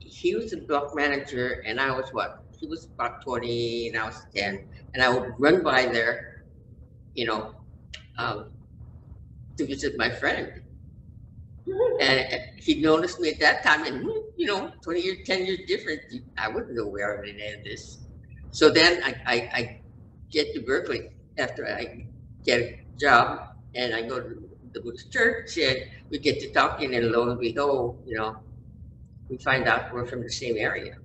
he was a block manager, and I was what? He was Block 20, and I was 10, and I would run by there, you know, um, to visit my friend. And he noticed me at that time, and you know, 20 years, 10 years different. I wasn't aware of any of this. So then I, I, I get to Berkeley after I get a job, and I go to the Buddhist church, and we get to talking, and lo and behold, you know, we find out we're from the same area.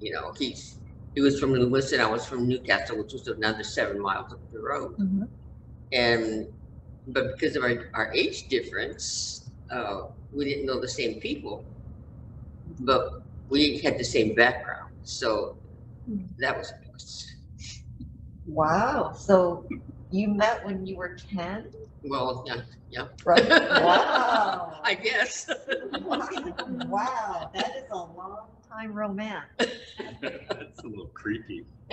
You know, he's he was from Lewiston, I was from Newcastle, which was another seven miles up the road. And but because of our, our age difference, uh, we didn't know the same people, but we had the same background. So that was a plus. Wow. So you met when you were 10? Well, yeah, yeah. Right. Wow. *laughs* I guess. wow. That is a long time romance. That's a little creepy. *laughs* *laughs*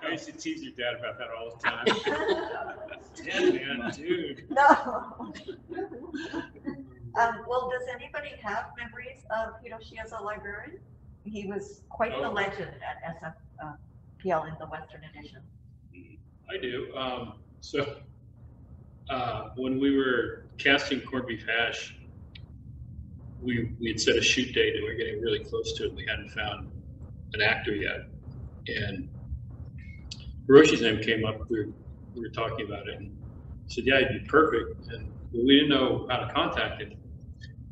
I used to tease your dad about that all the time. yeah, man, dude. No. Um, well, does anybody have memories of Hiroshi as a librarian? He was quite the Oh. legend at SFPL in the Western Addition. I do. Um, so uh, when we were casting corned beef hash, we we had set a shoot date and we were getting really close to it. We hadn't found an actor yet, and Hiroshi's name came up. We were, we were talking about it, and said, "Yeah, he'd be perfect." And but we didn't know how to contact him,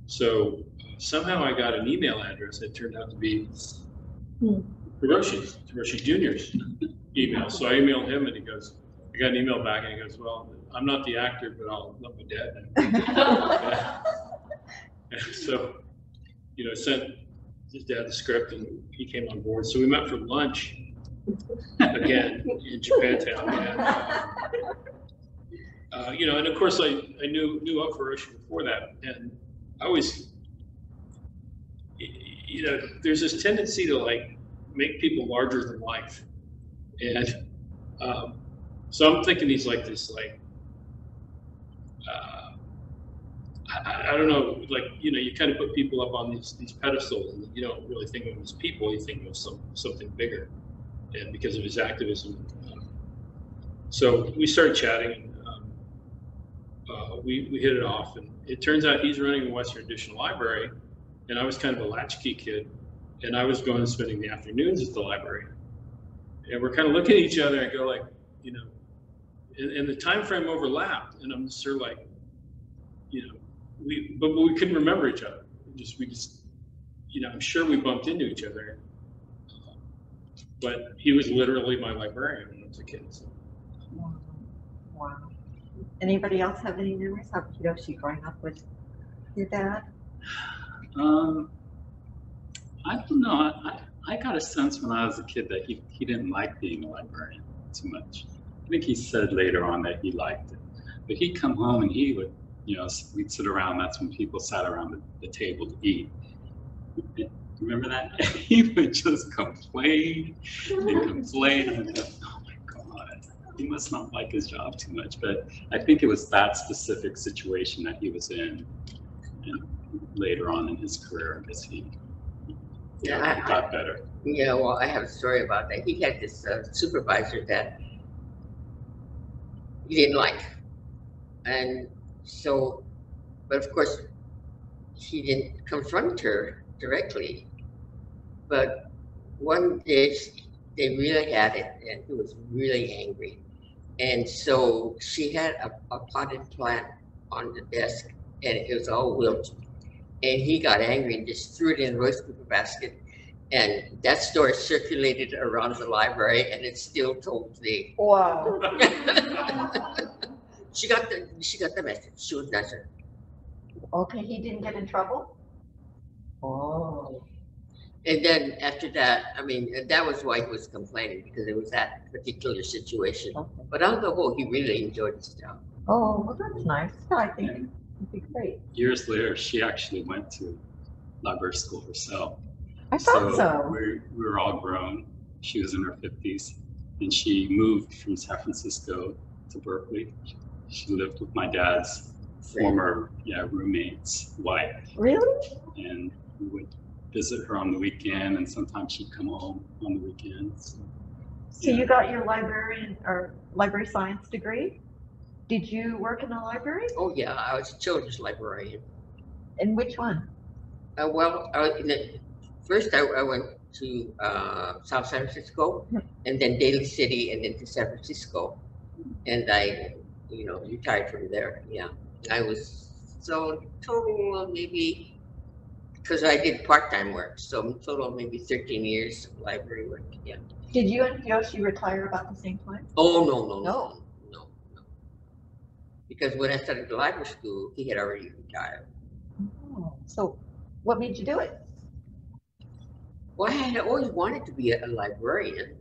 so uh, somehow I got an email address that turned out to be Hiroshi's, Hiroshi Jr.'s email. So I emailed him and he goes, I got an email back and he goes, well, I'm not the actor, but I'll let my dad know. And *laughs* so, you know, sent his dad the script and he came on board. So we met for lunch again in Japantown. And, uh, uh, you know, and of course I, I knew, knew of Hiroshi before that. And I always, you know, there's this tendency to like make people larger than life. And um, so I'm thinking he's like this, like, uh, I, I- don't know, like, you know, you kind of put people up on these, these pedestals and you don't really think of them as people, you think of some, something bigger. And because of his activism. um, So we started chatting and um, uh, we, we hit it off. And it turns out he's running a Western Addition library. And I was kind of a latchkey kid. And I was going and spending the afternoons at the library and we're kind of looking at each other and go like, you know, and, and the time frame overlapped, and I'm sort of like, you know, we but we couldn't remember each other. We just we just you know, I'm sure we bumped into each other. But he was literally my librarian when I was a kid. So. Wow. Anybody else have any memories of Hiroshi growing up with your dad? Um, I don't know. I, I got a sense when I was a kid that he, he didn't like being a librarian too much. I think he said later on that he liked it. But he'd come home and he would, you know, we'd sit around. That's when people sat around the, the table to eat. Remember that? *laughs* he would just complain and complain. And oh my God, he must not like his job too much. But I think it was that specific situation that he was in. And later on in his career, I guess he Yeah, I- got better. Yeah, well, I have a story about that. He had this uh, supervisor that he didn't like. And so, but of course, he didn't confront her directly. But one day she- they really had it, and he was really angry. And so she had a, a potted plant on the desk, and it was all wilted. And he got angry and just threw it in the roast paper basket. And that story circulated around the library, and it's still told today. Wow. *laughs* she got the she got the message. She was nice. Okay, he didn't get in trouble? Oh. And then after that, I mean, that was why he was complaining because it was that particular situation. But on the whole, he really enjoyed his job. Oh, well, that's nice. I think it'd be great. Years later, she actually went to library school herself. I thought so. We, we were all grown. She was in her 50s, and she moved from San Francisco to Berkeley. She lived with my dad's former yeah roommate's wife, Really? and we would visit her on the weekend, and sometimes she'd come home on the weekends. So you got your librarian or library science degree? Did you work in a library? Oh yeah, I was a children's librarian. And which one? Uh, well, I, in the, first I, I went to uh, South San Francisco, and then Daly City, and then to San Francisco, and I, you know, retired from there. Yeah, I was so total maybe because I did part-time work, so total maybe 13 years of library work. Yeah. Did you and Yoshi retire about the same time? Oh no No. no no. Because when I started the library school, he had already retired. Oh, So what made you do it? Well, I had always wanted to be a, a librarian,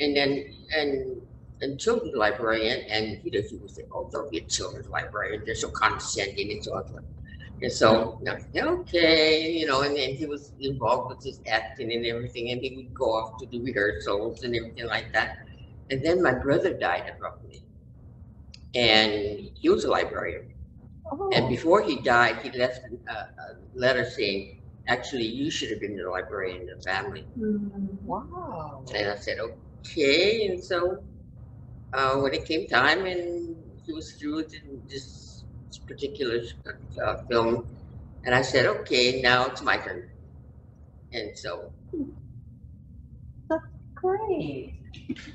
and then and and children's librarian, and you know, he would say, "Oh, don't be a children's librarian. They're so condescending and so on." And so, I said, okay, you know, and then he was involved with his acting and everything, and he would go off to do rehearsals and everything like that. And then my brother died abruptly, and he was a librarian. And Oh, before he died, he left a, a letter saying, actually, you should have been the librarian in the family. wow. And I said, okay. And so uh, when it came time and he was through with this particular uh, film, and I said, okay, now it's my turn. And so, That's Great.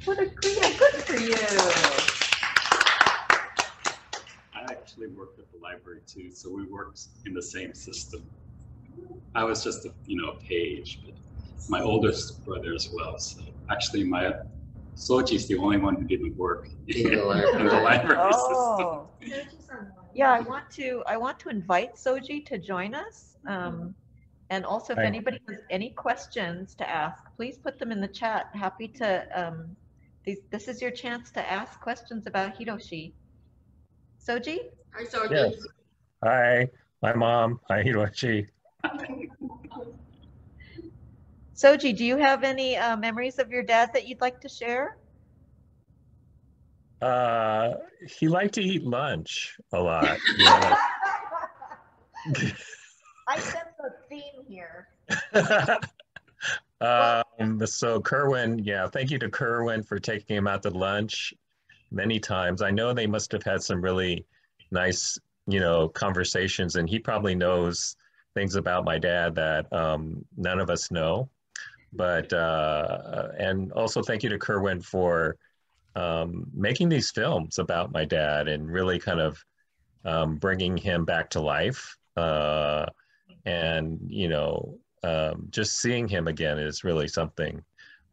What a great, good for you. I actually worked at the library too, so we worked in the same system. I was just a you know a page, but my oldest brother as well. So actually, my Soji's the only one who didn't work in, *laughs* In the library. in the library system. Oh. Yeah, I want to, I want to invite Soji to join us. Um, and also if Hi. anybody has any questions to ask, please put them in the chat. Happy to, um, this, this is your chance to ask questions about Hiroshi. Soji? Hi, Soji. Yes. Hi, my mom. Hi, Hiroshi. Soji, do you have any uh, memories of your dad that you'd like to share? Uh, he liked to eat lunch a lot. Yeah. *laughs* *laughs* I sense a theme here. *laughs* um, so Kerwin, yeah, thank you to Kerwin for taking him out to lunch many times. I know they must have had some really nice, you know, conversations, and he probably knows things about my dad that um, none of us know. But uh, and also thank you to Kerwin for um, making these films about my dad and really kind of um, bringing him back to life. Uh, and you know, um, just seeing him again is really something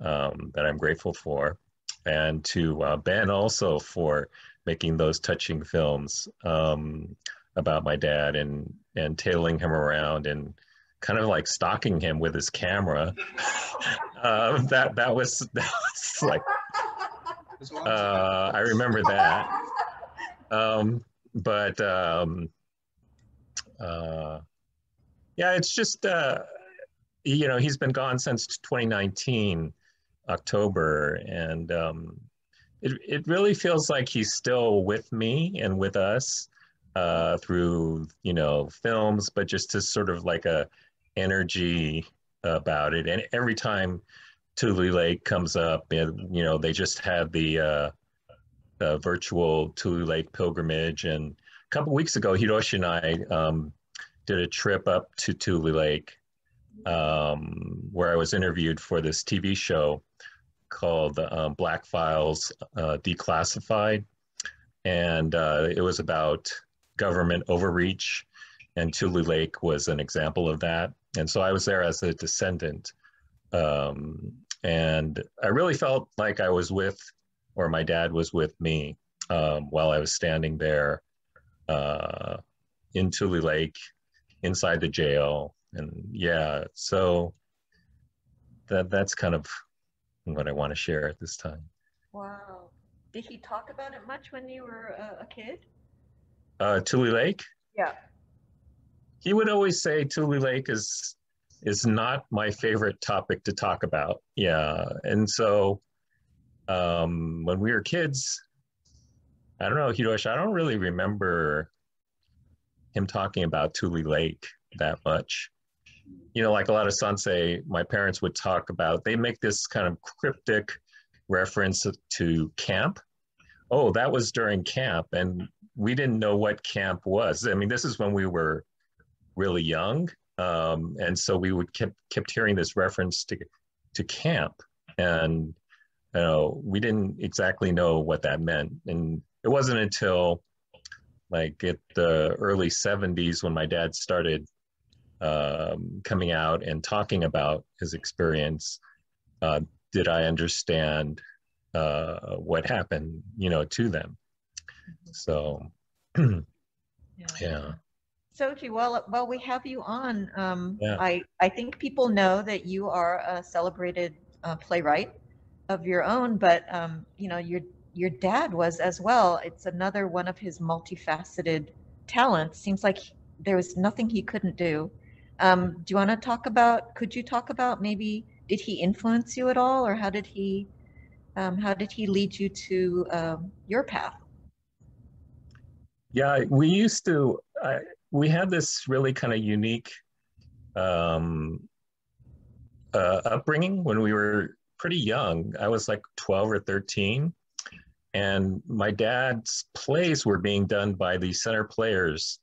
um, that I'm grateful for. And to uh, Ben also for making those touching films um, about my dad and, and tailing him around and kind of like stalking him with his camera. uh, *laughs* that, that was, *laughs* that was like, uh, I remember that. Um, but um, uh, yeah, it's just, uh, you know, he's been gone since 2019, October, and um, it, it really feels like he's still with me and with us uh, through, you know, films, but just to sort of like a energy about it. And every time Tule Lake comes up, and, you know, they just had the uh, uh, virtual Tule Lake pilgrimage. And a couple weeks ago, Hiroshi and I um, did a trip up to Tule Lake um, where I was interviewed for this TV show called um, Black Files uh, Declassified. And uh, it was about government overreach, and Tule Lake was an example of that. And so I was there as a descendant. Um, and I really felt like I was with, or my dad was with me um, while I was standing there uh, in Tule Lake, inside the jail. And yeah, so that that's kind of what I want to share at this time. Wow. Did he talk about it much when you were a, a kid? Uh, Tule Lake? Yeah. He would always say Tule Lake is is not my favorite topic to talk about. Yeah, and so um, when we were kids, I don't know, Hiroshi, I don't really remember him talking about Tule Lake that much. You know, like a lot of Sansei, my parents would talk about, they make this kind of cryptic reference to camp. Oh, that was during camp. And we didn't know what camp was. I mean, this is when we were really young. Um, and so we would kept, kept hearing this reference to, to camp. And, you know, we didn't exactly know what that meant. And it wasn't until like at the early 70s when my dad started um, coming out and talking about his experience uh, did i understand uh, what happened you know to them so *clears throat* yeah. yeah Soji, while, while we have you on, um, Yeah. I, I think people know that you are a celebrated uh, playwright of your own, but um, you know your your dad was as well. It's another one of his multifaceted talents. Seems like he- there was nothing he couldn't do. Um, do you want to talk about? Could you talk about maybe did he influence you at all, or how did he um, how did he lead you to um, your path? Yeah, we used to. I, we had this really kind of unique um, uh, upbringing when we were pretty young. I was like 12 or 13, and my dad's plays were being done by the Center Players,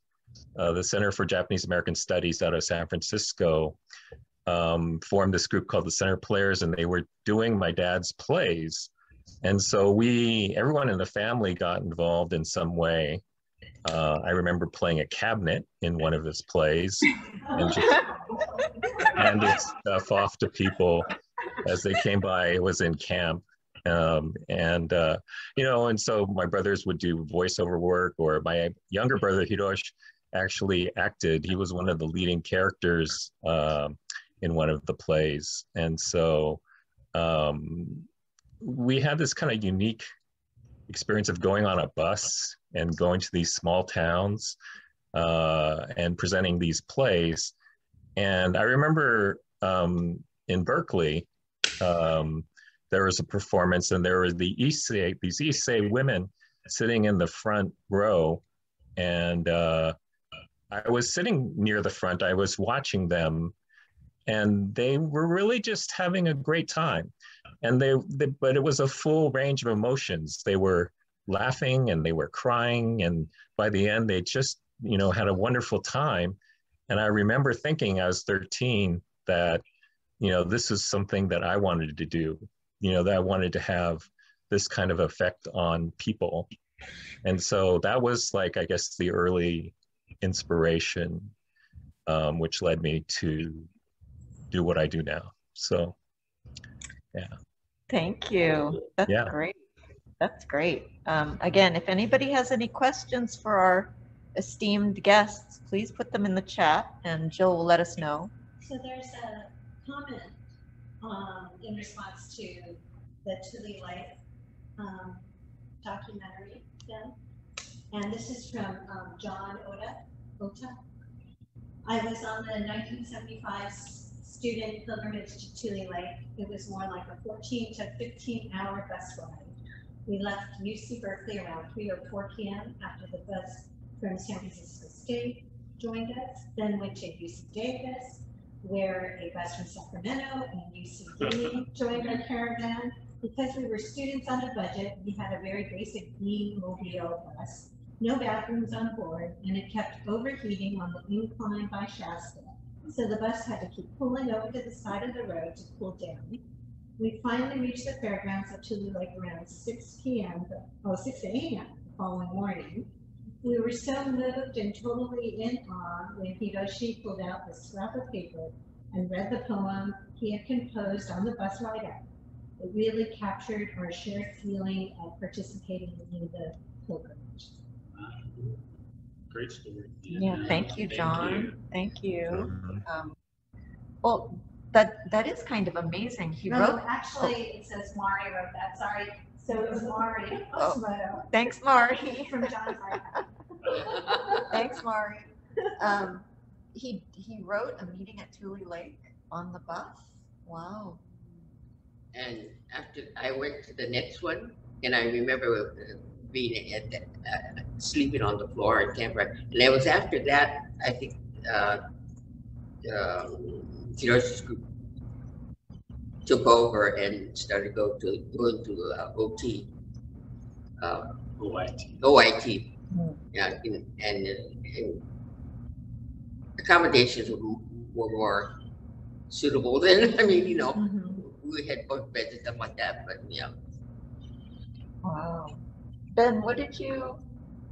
uh, the Center for Japanese American Studies out of San Francisco. Um, formed this group called the Center Players, and they were doing my dad's plays. And so we, everyone in the family, got involved in some way. Uh, I remember playing a cabinet in one of his plays and just *laughs* handed stuff off to people as they came by. It was in camp. Um, and, uh, you know, and so my brothers would do voiceover work, or my younger brother, Hiroshi, actually acted. He was one of the leading characters um, in one of the plays. And so um, we had this kind of unique experience of going on a bus and going to these small towns uh, and presenting these plays. And I remember um, in Berkeley, um, there was a performance, and there were the Issei, these Issei women sitting in the front row, and uh, I was sitting near the front. I was watching them, and they were really just having a great time. And they, they but it was a full range of emotions. They were laughing and they were crying, and by the end, they just you know had a wonderful time. And I remember thinking, I was 13, that you know this is something that I wanted to do. You know that I wanted to have this kind of effect on people. And so that was like I guess the early inspiration, um, which led me to do what I do now. So, yeah. Thank you. That's Yeah. great. That's great. Um, again, if anybody has any questions for our esteemed guests, please put them in the chat and Jill will let us know. So there's a comment um, in response to the Tule Lake um, documentary film. And this is from um, John Oda, Ota. I was on the 1975 student pilgrimage to Tule Lake. It was more like a 14 to 15 hour bus ride. We left UC Berkeley around 3 or 4 p.m. after the bus from San Francisco State joined us, then went to UC Davis, where a bus from Sacramento and UCD joined our caravan. Because we were students on a budget, we had a very basic beam mobile bus, no bathrooms on board, and it kept overheating on the incline by Shasta. So the bus had to keep pulling over to the side of the road to cool down. We finally reached the fairgrounds at Tule Lake around six p.m., oh, 6 AM the following morning. We were so moved and totally in awe when Hiroshi pulled out the scrap of paper and read the poem he had composed on the bus ride up. It really captured our shared feeling of participating in the pilgrimage. Great story. Yeah, thank you, Thank John. you. Thank you. Um, Well, that, that is kind of amazing. He No, wrote. actually, it says Mari wrote that, sorry. So it was Mari Oh, Osmodo Thanks, Mari. from John's iPad. *laughs* Thanks, Mari. Um, he, he wrote a meeting at Tule Lake on the bus. Wow. And after I went to the next one, and I remember being at the, uh, sleeping on the floor in Canberra. And it was after that, I think, uh, um, Hiroshi's group took over and started go to going to uh, OT. Uh, OIT. OIT. Yeah, and, and, and accommodations were, were more suitable than *laughs* I mean, you know, we had bunk beds and stuff like that, but yeah. Wow. Ben, what did you,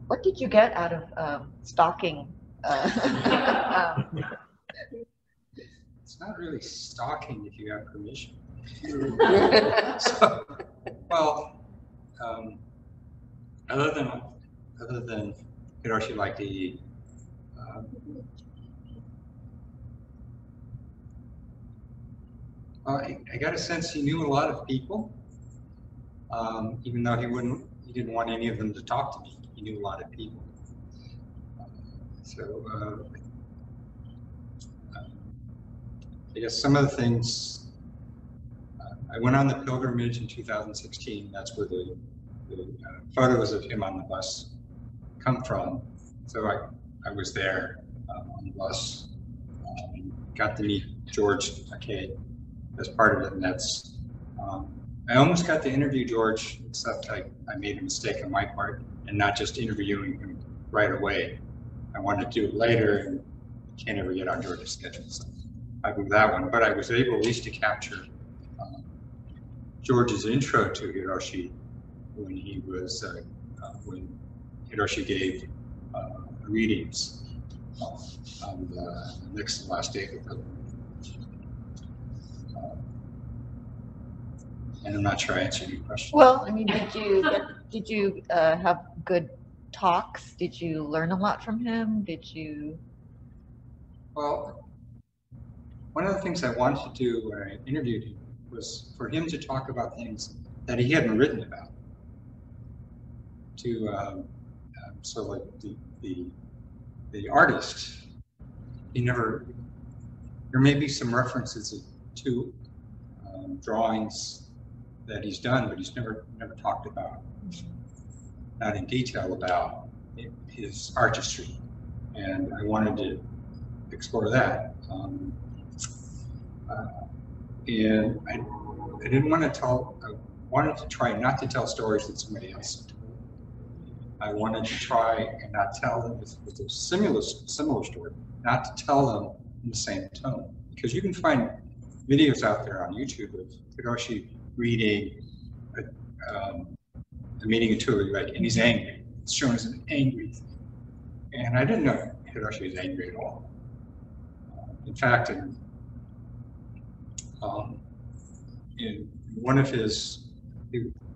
what did you get out of um, stalking? uh, *laughs* um, It's not really stalking if you have permission. *laughs* So, Well, um, other than, other than Hiroshi liked to eat, um, well, I, I got a sense he knew a lot of people. Um, even though he wouldn't, he didn't want any of them to talk to me. He knew a lot of people. So, uh, I guess some of the things, uh, I went on the pilgrimage in 2016. That's where the, the uh, photos of him on the bus come from. So I, I was there um, on the bus, um, got to meet George Takei as part of it, and that's. Um, I almost got to interview George, except I, I made a mistake on my part and not just interviewing him right away. I wanted to do it later, and can't ever get on George's schedule. So I moved that one, but I was able at least to capture um, George's intro to Hiroshi when he was uh, uh, when Hiroshi gave uh, readings uh, on the next to last day of the pilgrimage. Uh, and I'm not sure I answered your question. Well, I mean, did you, did you uh, have good talks? Did you learn a lot from him? Did you? Well, one of the things I wanted to do when I interviewed him was for him to talk about things that he hadn't written about. To um, um, so like the the the artist, he never. There may be some references to um, drawings that he's done, but he's never never talked about, not in detail about his artistry, and I wanted to explore that. Um, uh, and I, I didn't want to tell, I wanted to try not to tell stories that somebody else told. I wanted to try and not tell them with, with a similar, similar story, not to tell them in the same tone. Because you can find videos out there on YouTube of Hiroshi reading a, um, a meeting of Tule Lake, and he's angry. It's shown as an angry thing. And I didn't know Hiroshi was angry at all. In fact, in um, in one of his,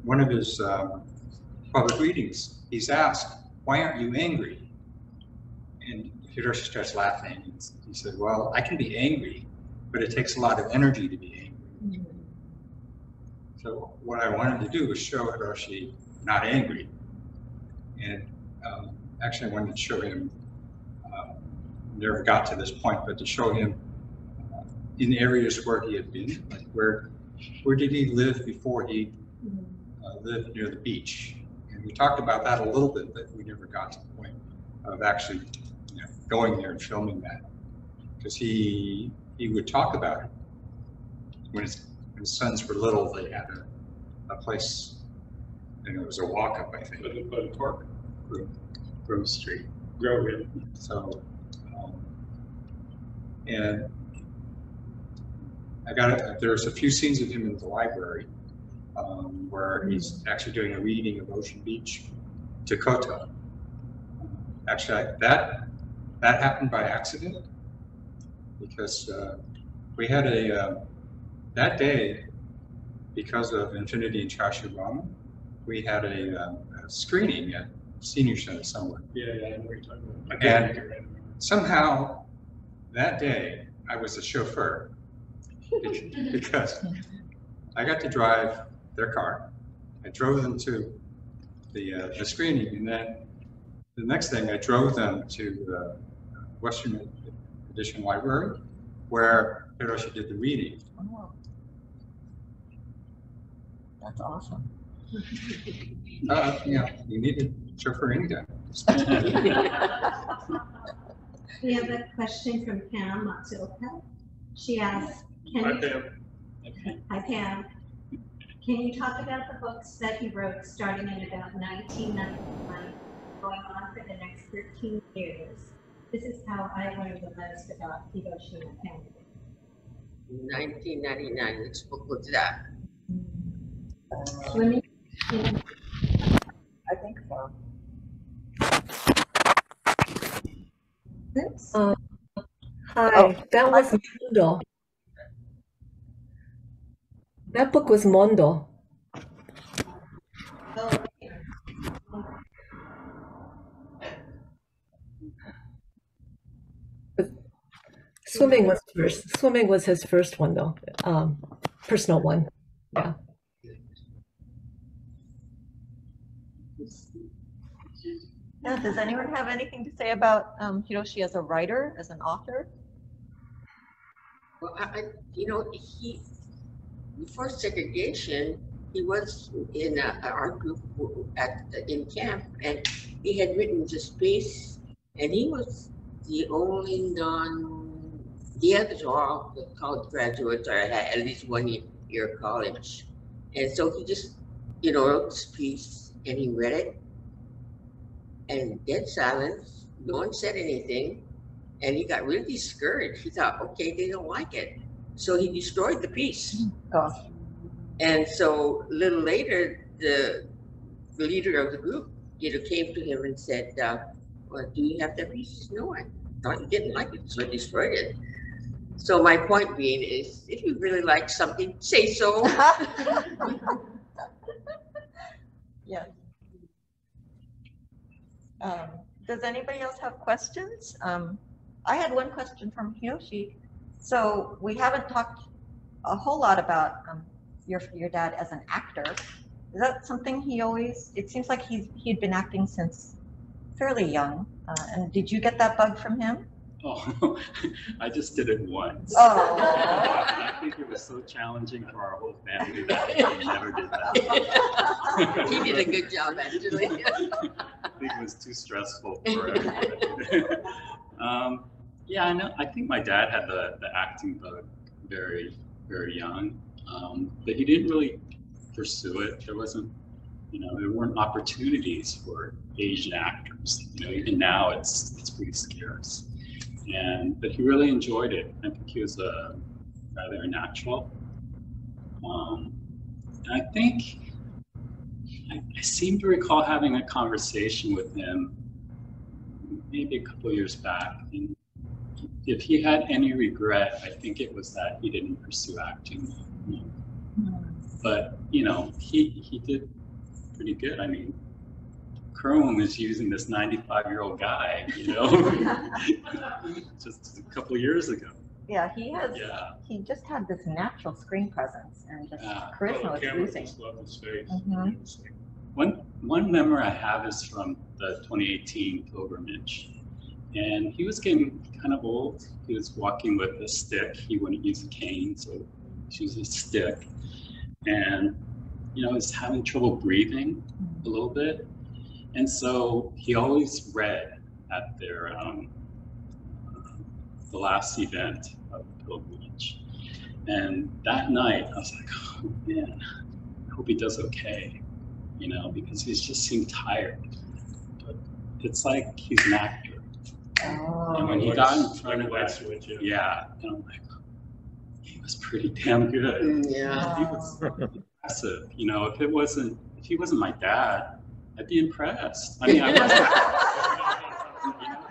one of his um, public readings, he's asked, why aren't you angry? And Hiroshi starts laughing. He said, well, I can be angry, but it takes a lot of energy to be angry. So what I wanted to do was show Hiroshi not angry. And um, actually, I wanted to show him, uh, never got to this point, but to show him uh, in areas where he had been, like where, where did he live before he uh, lived near the beach? And we talked about that a little bit, but we never got to the point of actually you know, going there and filming that. Because he, he would talk about it. When when his sons were little, they had a, a place, and it was a walk-up, I think. By the, by the park, Grove, Grove Street, Grove, yeah. So, um, and I got it. There's a few scenes of him in the library um, where he's actually doing a reading of Ocean Beach to Koto. Actually, I, that that happened by accident because uh, we had a uh, that day because of Infinity and Chashu Ramen, we had a, um, a screening at Senior Center somewhere. Yeah, yeah, I know what you're talking about. I can't make it And right. somehow that day I was a chauffeur *laughs* because I got to drive their car. I drove them to the, uh, the screening and then the next thing I drove them to the Western Addition Library where Hiroshi did the reading. Oh. That's awesome. Uh, yeah, you need a chauffeur anytime. We have a question from Pam Matsuoka. She asks, can Hi, you, Pam. hi Pam, can you talk about the books that he wrote starting in about 1991, going on for the next 13 years? This is how I learned the most about Hiroshima family. 1999, which book was that? Let me, I think so. Um, hi, Oh, that was Mondo. That book was Mondo. But Swimming was first. Swimming was his first one, though. Um, personal one. Yeah. Yeah, does anyone have anything to say about um, Hiroshi as a writer, as an author? Well, I, I, you know, he, before segregation, he was in a, a art group at, in camp and he had written The Space and he was the only non, the others were all college graduates or had at least one year, year of college. And so he just, you know, wrote this piece and he read it and dead silence. No one said anything. And he got really discouraged. He thought, okay, they don't like it. So he destroyed the piece. Gosh. And so a little later, the the leader of the group, you know, came to him and said, uh, well, do you have that piece? No, I thought you didn't like it, so I destroyed it. So my point being is, if you really like something, say so. *laughs* *laughs* yeah. Um, does anybody else have questions? Um, I had one question from Hiroshi. So we haven't talked a whole lot about um, your your dad as an actor. Is that something he always? It seems like he's he'd been acting since fairly young. Uh, and did you get that bug from him? Oh, *laughs* I just did it once. Oh. I think it was so challenging for our whole family that we never did that. *laughs* he did a good job, actually. *laughs* I think it was too stressful for everybody. um, yeah, I know. I think my dad had the, the acting bug very, very young, um, but he didn't really pursue it. There wasn't, you know, there weren't opportunities for Asian actors. You know, even now it's it's pretty scarce. And but he really enjoyed it. I think he was a rather natural. Um, I think I, I seem to recall having a conversation with him maybe a couple of years back, and if he had any regret, I think it was that he didn't pursue acting. But, you know, he, he did pretty good. I mean, Kerwin was using this 95 year old guy, you know, *laughs* just a couple of years ago. Yeah, he has, Yeah. he just had this natural screen presence and just Yeah. charisma Oh, was camera oozing. just love his face. Mhm. One one memory I have is from the 2018 pilgrimage, and he was getting kind of old. He was walking with a stick. He wouldn't use a cane, so he used a stick, and you know, he's having trouble breathing a little bit, and so he always read at their um, the last event of the pilgrimage, and that night I was like, oh man, I hope he does okay you know, because he's just seemed tired. But it's like he's an actor. and when he got in front of light that, switch, yeah. yeah, and I'm like, he was pretty damn good. Mm, yeah. he was impressive. You know, if it wasn't, if he wasn't my dad, I'd be impressed. I mean, I was. you *laughs* know,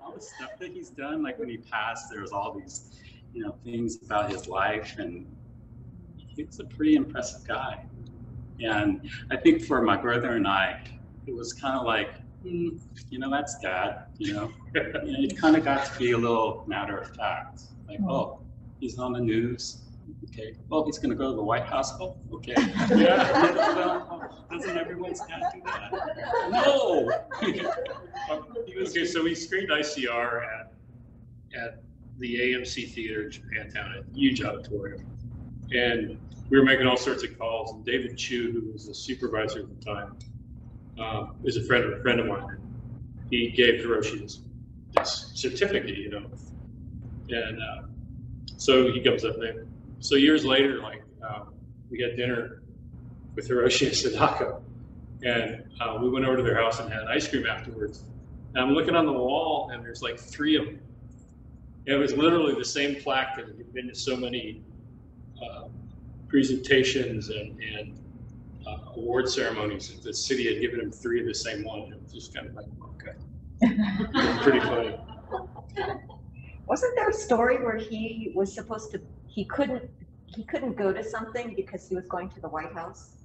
all the stuff that he's done, like when he passed, there was all these, you know, things about his life, and he's a pretty impressive guy. And I think for my brother and I, it was kind of like, hmm, you know, that's dad, you know. *laughs* you know, it kind of got to be a little matter of fact. Like, oh, he's on the news. Okay. Well, he's going to go to the White House. Oh, okay. Yeah. doesn't everyone's dad do that? No. *laughs* Okay, so we screened ICR at, at the AMC Theater in Japantown, a huge auditorium. And we were making all sorts of calls, and David Chiu, who was the supervisor at the time, um, is a friend of a friend of mine. He gave Hiroshi this, this certificate, you know. And uh, so he comes up there. So years later, like, um, we had dinner with Hiroshi and Sadako. And uh, we went over to their house and had ice cream afterwards. And I'm looking on the wall, and there's like three of them. It was literally the same plaque that had been to so many uh, presentations and, and uh, award ceremonies. That the city had given him three of the same one. It was just kind of like, okay. *laughs* Pretty funny. Wasn't there a story where he was supposed to, he couldn't, he couldn't go to something because he was going to the White House?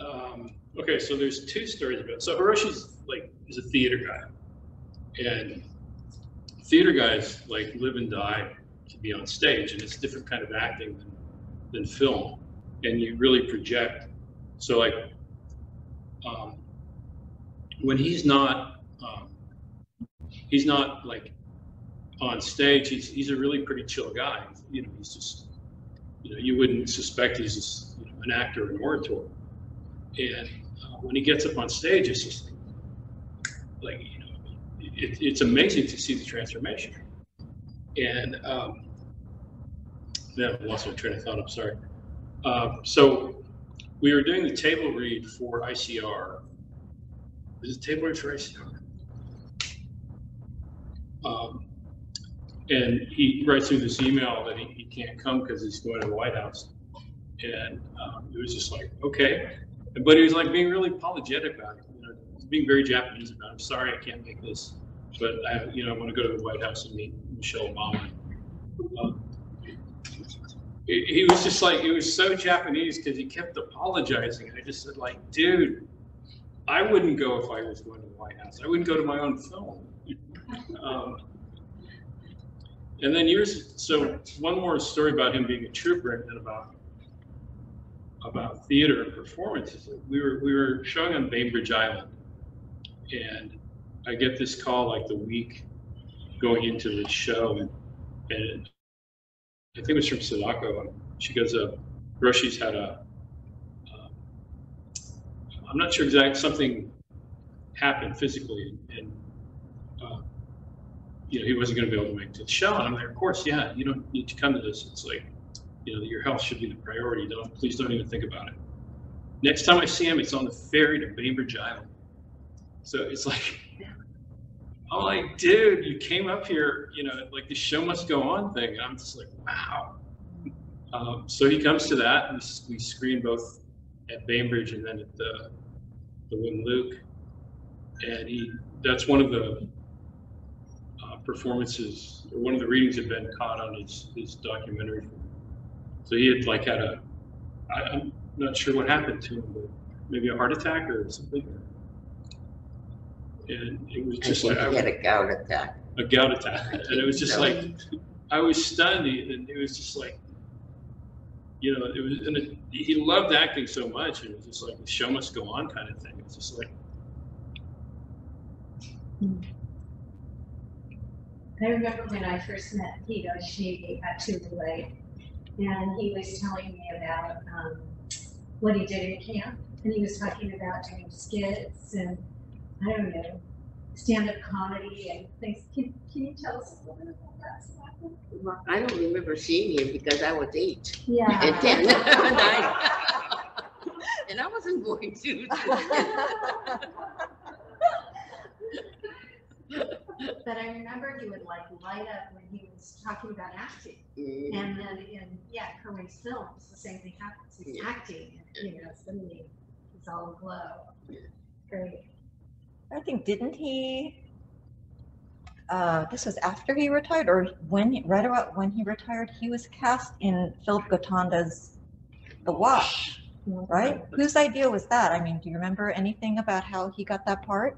Um, okay, so there's two stories about. It. So Hiroshi's like is a theater guy, and theater guys like live and die to be on stage, and it's a different kind of acting than than film, and you really project. So like, um, when he's not, um, he's not like on stage. He's he's a really pretty chill guy. You know, he's just, you know, you wouldn't suspect he's just you know, an actor or an orator. And uh, when he gets up on stage, it's just like, you know, it, it's amazing to see the transformation. And um, yeah, I lost my train of thought. I'm sorry. Um, so we were doing the table read for ICR. Is it table read for ICR? Um, and he writes through this email that he, he can't come because he's going to the White House. And um, it was just like, okay. But he was like being really apologetic about it, you know, being very Japanese about it. I'm sorry I can't make this, but I, you know, I want to go to the White House and meet Michelle Obama. Um, he was just like, he was so Japanese because he kept apologizing. I just said, like, dude, I wouldn't go if I was going to the White House. I wouldn't go to my own film. Um, and then years, so one more story about him being a trooper and then about about theater and performances. We were we were showing on Bainbridge Island, and I get this call like the week going into the show, and, and I think it was from Sadako. She goes, uh, "Roshi's had a, um, I'm not sure exactly something happened physically, and you know he wasn't going to be able to make it to the show." And I'm like, "Of course, yeah. You don't need to come to this. It's like." you know, your health should be the priority. Don't please don't even think about it. Next time I see him, it's on the ferry to Bainbridge Island. So it's like, *laughs* I'm like, dude, you came up here, you know, like the show must go on thing. And I'm just like, wow. Um, so he comes to that, we, we screen both at Bainbridge and then at the the Wing Luke, and he that's one of the performances, or one of the readings had been caught on his, his documentary. So he had like had a, I, I'm not sure what happened to him, but maybe a heart attack or something. And it was just think like. he had a gout attack. A gout attack, and it was just So- like, I was stunned, and it was just like, you know, it was, and it, he loved acting so much, and it was just like, the show must go on kind of thing. It's just like, I remember when I first met Tito Shigi at Tule Lake, and he was telling me about um, what he did in camp, and he was talking about doing skits and I don't know, stand-up comedy and things. Can, can you tell us a little bit about that? Well, I don't remember seeing him because I was eight. Yeah. And ten. *laughs* And I wasn't going to. *laughs* *laughs* But I remember he would like light up when he was talking about acting. Mm. And then in, yeah, Kerwin's films, the same thing happens. He's Yeah. acting, and, you know, suddenly he's all aglow. Great. I think, didn't he? Uh, this was after he retired, or when, right about when he retired, he was cast in Philip Gotanda's The Wash, right? Whose idea was that? I mean, do you remember anything about how he got that part?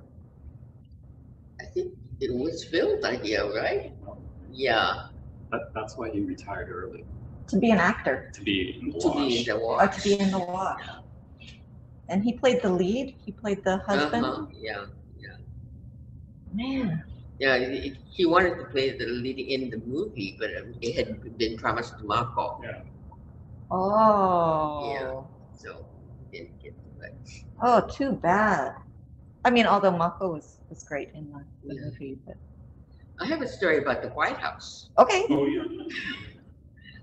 I think it was Phil's idea, right? Yeah. That, that's why he retired early, To be an actor, to be in the To be wash. in the or watch. to be in The Wash. And he played the lead, he played the husband. Uh-huh, yeah, yeah. Man, Yeah, he, he wanted to play the lead in the movie, but um, it had been promised to Mako. Yeah. oh. Yeah. So didn't get to it. Oh, too bad. I mean, although Mako was, was great in the, the Yeah. movie, but I have a story about the White House. okay. oh, yeah.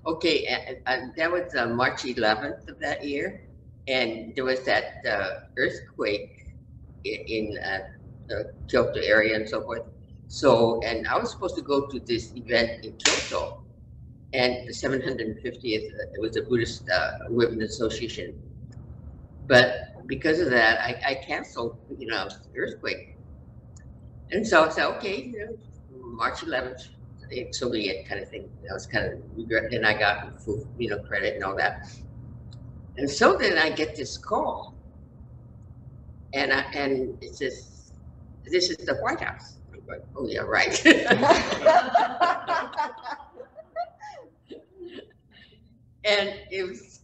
Okay, and, and that was uh, March 11th of that year, and there was that uh, earthquake in, in uh, the Kyoto area and so forth. So, and I was supposed to go to this event in Kyoto, and the 750th, uh, it was a Buddhist uh, Women Association. But because of that, I, I canceled, you know, earthquake. And so I said, okay, you know, March 11th, it, so be it kind of thing. I was kind of regret, and I got full, you know, credit and all that. And so then I get this call, and I, and it says, "This is the White House." I'm going, "Oh yeah, right." *laughs* *laughs* and it was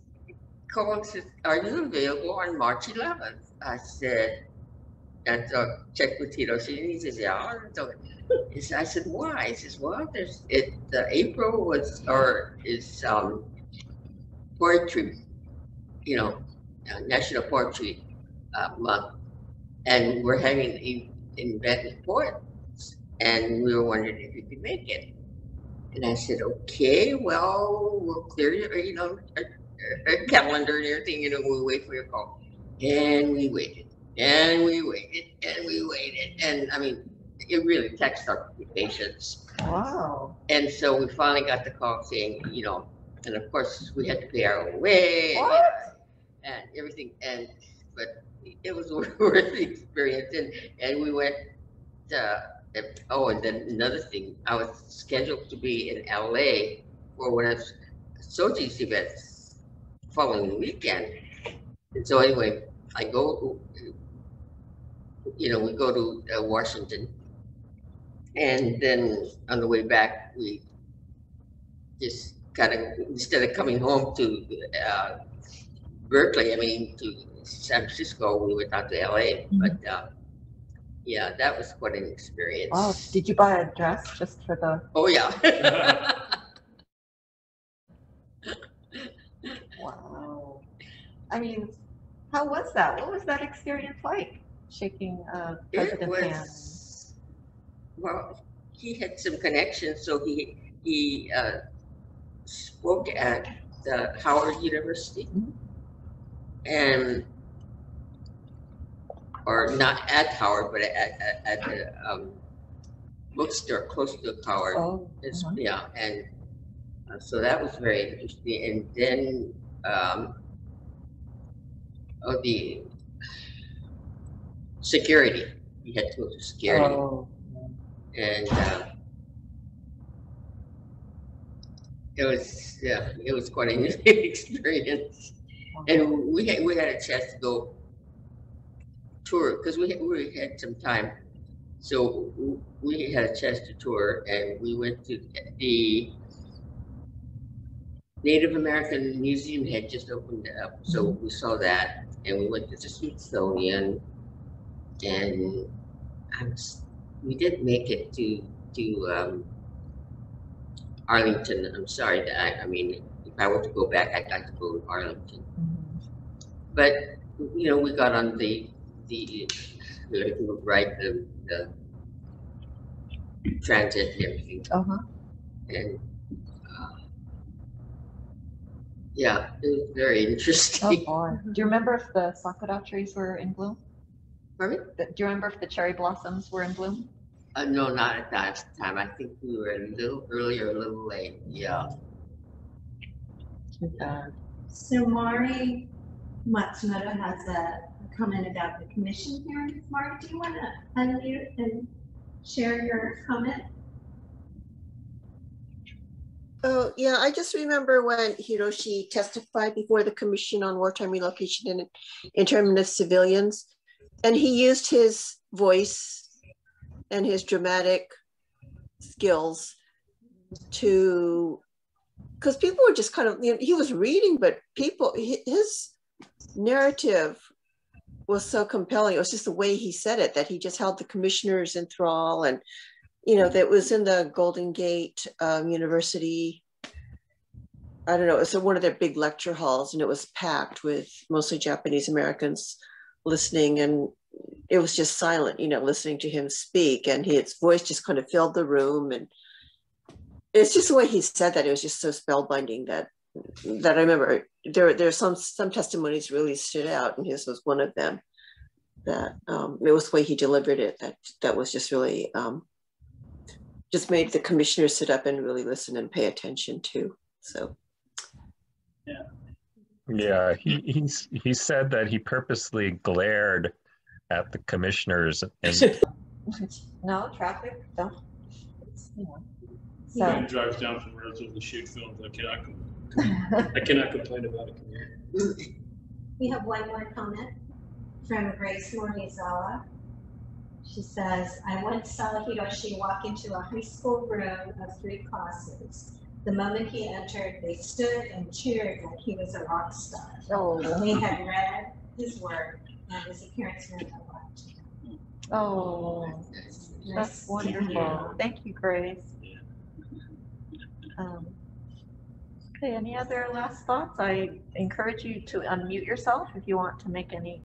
called. says, Are you available on March 11th? I said, and so check with Tito. He says, yeah. Said- I said, why? He says, well, there's it. Uh, April was or is um, poetry, you know, uh, National Poetry uh, Month, and we're having an event with poets, and we were wondering if you could make it. And I said, okay, well, we'll clear your, you know, *laughs* calendar and everything, you know, we'll wait for your call. And we waited, and we waited, and we waited, and I mean, it really taxed our patience. Wow. And so we finally got the call saying, you know, and of course we had to pay our own way and, and everything. And but it was *laughs* worth the experience. And and we went. Uh, oh, and then another thing, I was scheduled to be in LA for one of Soji's events following weekend. And so anyway, I go. You know, we go to uh, Washington and then on the way back, we just kind of, instead of coming home to uh, Berkeley, I mean, to San Francisco, we went out to LA. But uh, yeah, that was quite an experience. Oh, did you buy a dress just for the? Oh, yeah. *laughs* *laughs* Wow. I mean, how was that? What was that experience like? Shaking uh, it president's hand. was, well, he had some connections, so he, he uh, spoke at the Howard University. And, or not at Howard, but at, at, at the um, bookstore close to Howard. Oh, uh-huh. Yeah, and uh, so that was very interesting. And then, um, oh, the security, we had to go to security. Oh. And uh, It was, yeah, it was quite an *laughs* experience. And we had, we had a chance to go tour, because we, had- we had some time. So we had a chance to tour and we went to the Native American Museum had just opened up, so we saw that. And we went to the Smithsonian and I'm—we did make it to, to, um, Arlington. I'm sorry that I, I mean, if I were to go back, I'd like to go to Arlington. But, you know, we got on the, the, the, right, the, the transit and everything. Uh-huh. And, uh, yeah, it was very Oh, interesting. boy. Do you remember if the sakura trees were in bloom? Pardon Do you remember if the cherry blossoms were in bloom? Uh, no, not at that time. I think we were a little earlier, a little late. Yeah. So Mari Matsumoto has a comment about the commission hearings. Mari, do you want to unmute and share your comment? Oh, yeah, I just remember when Hiroshi testified before the Commission on Wartime Relocation and Internment of Civilians. And he used his voice and his dramatic skills to, because people were just kind of, you know, he was reading, but people, his narrative was so compelling. It was just the way he said it that he just held the commissioners in thrall and you know, that was in the Golden Gate um, University. I don't know, it was one of their big lecture halls and it was packed with mostly Japanese Americans listening and it was just silent, you know, listening to him speak and his voice just kind of filled the room and it's just the way he said that it was just so spellbinding that that I remember there there are some some testimonies really stood out and his was one of them that um, it was the way he delivered it that that was just really um, just made the commissioners sit up and really listen and pay attention to. So Yeah, Yeah, he he's, he said that he purposely glared at the commissioners and *laughs* No, traffic, don't. it's, you know. Someone So, drives down from Roseville to shoot films. I cannot, com- I cannot complain about it. *laughs* We have one more comment from Grace Morizawa. She says, I once saw Hiroshi walk into a high school room of three classes. The moment he entered, they stood and cheered like he was a rock star. Oh. They had read his work and his appearance meant a lot to him. oh, that's wonderful. Thank you, Grace. Um, Okay, any other last thoughts? I encourage you to unmute yourself if you want to make any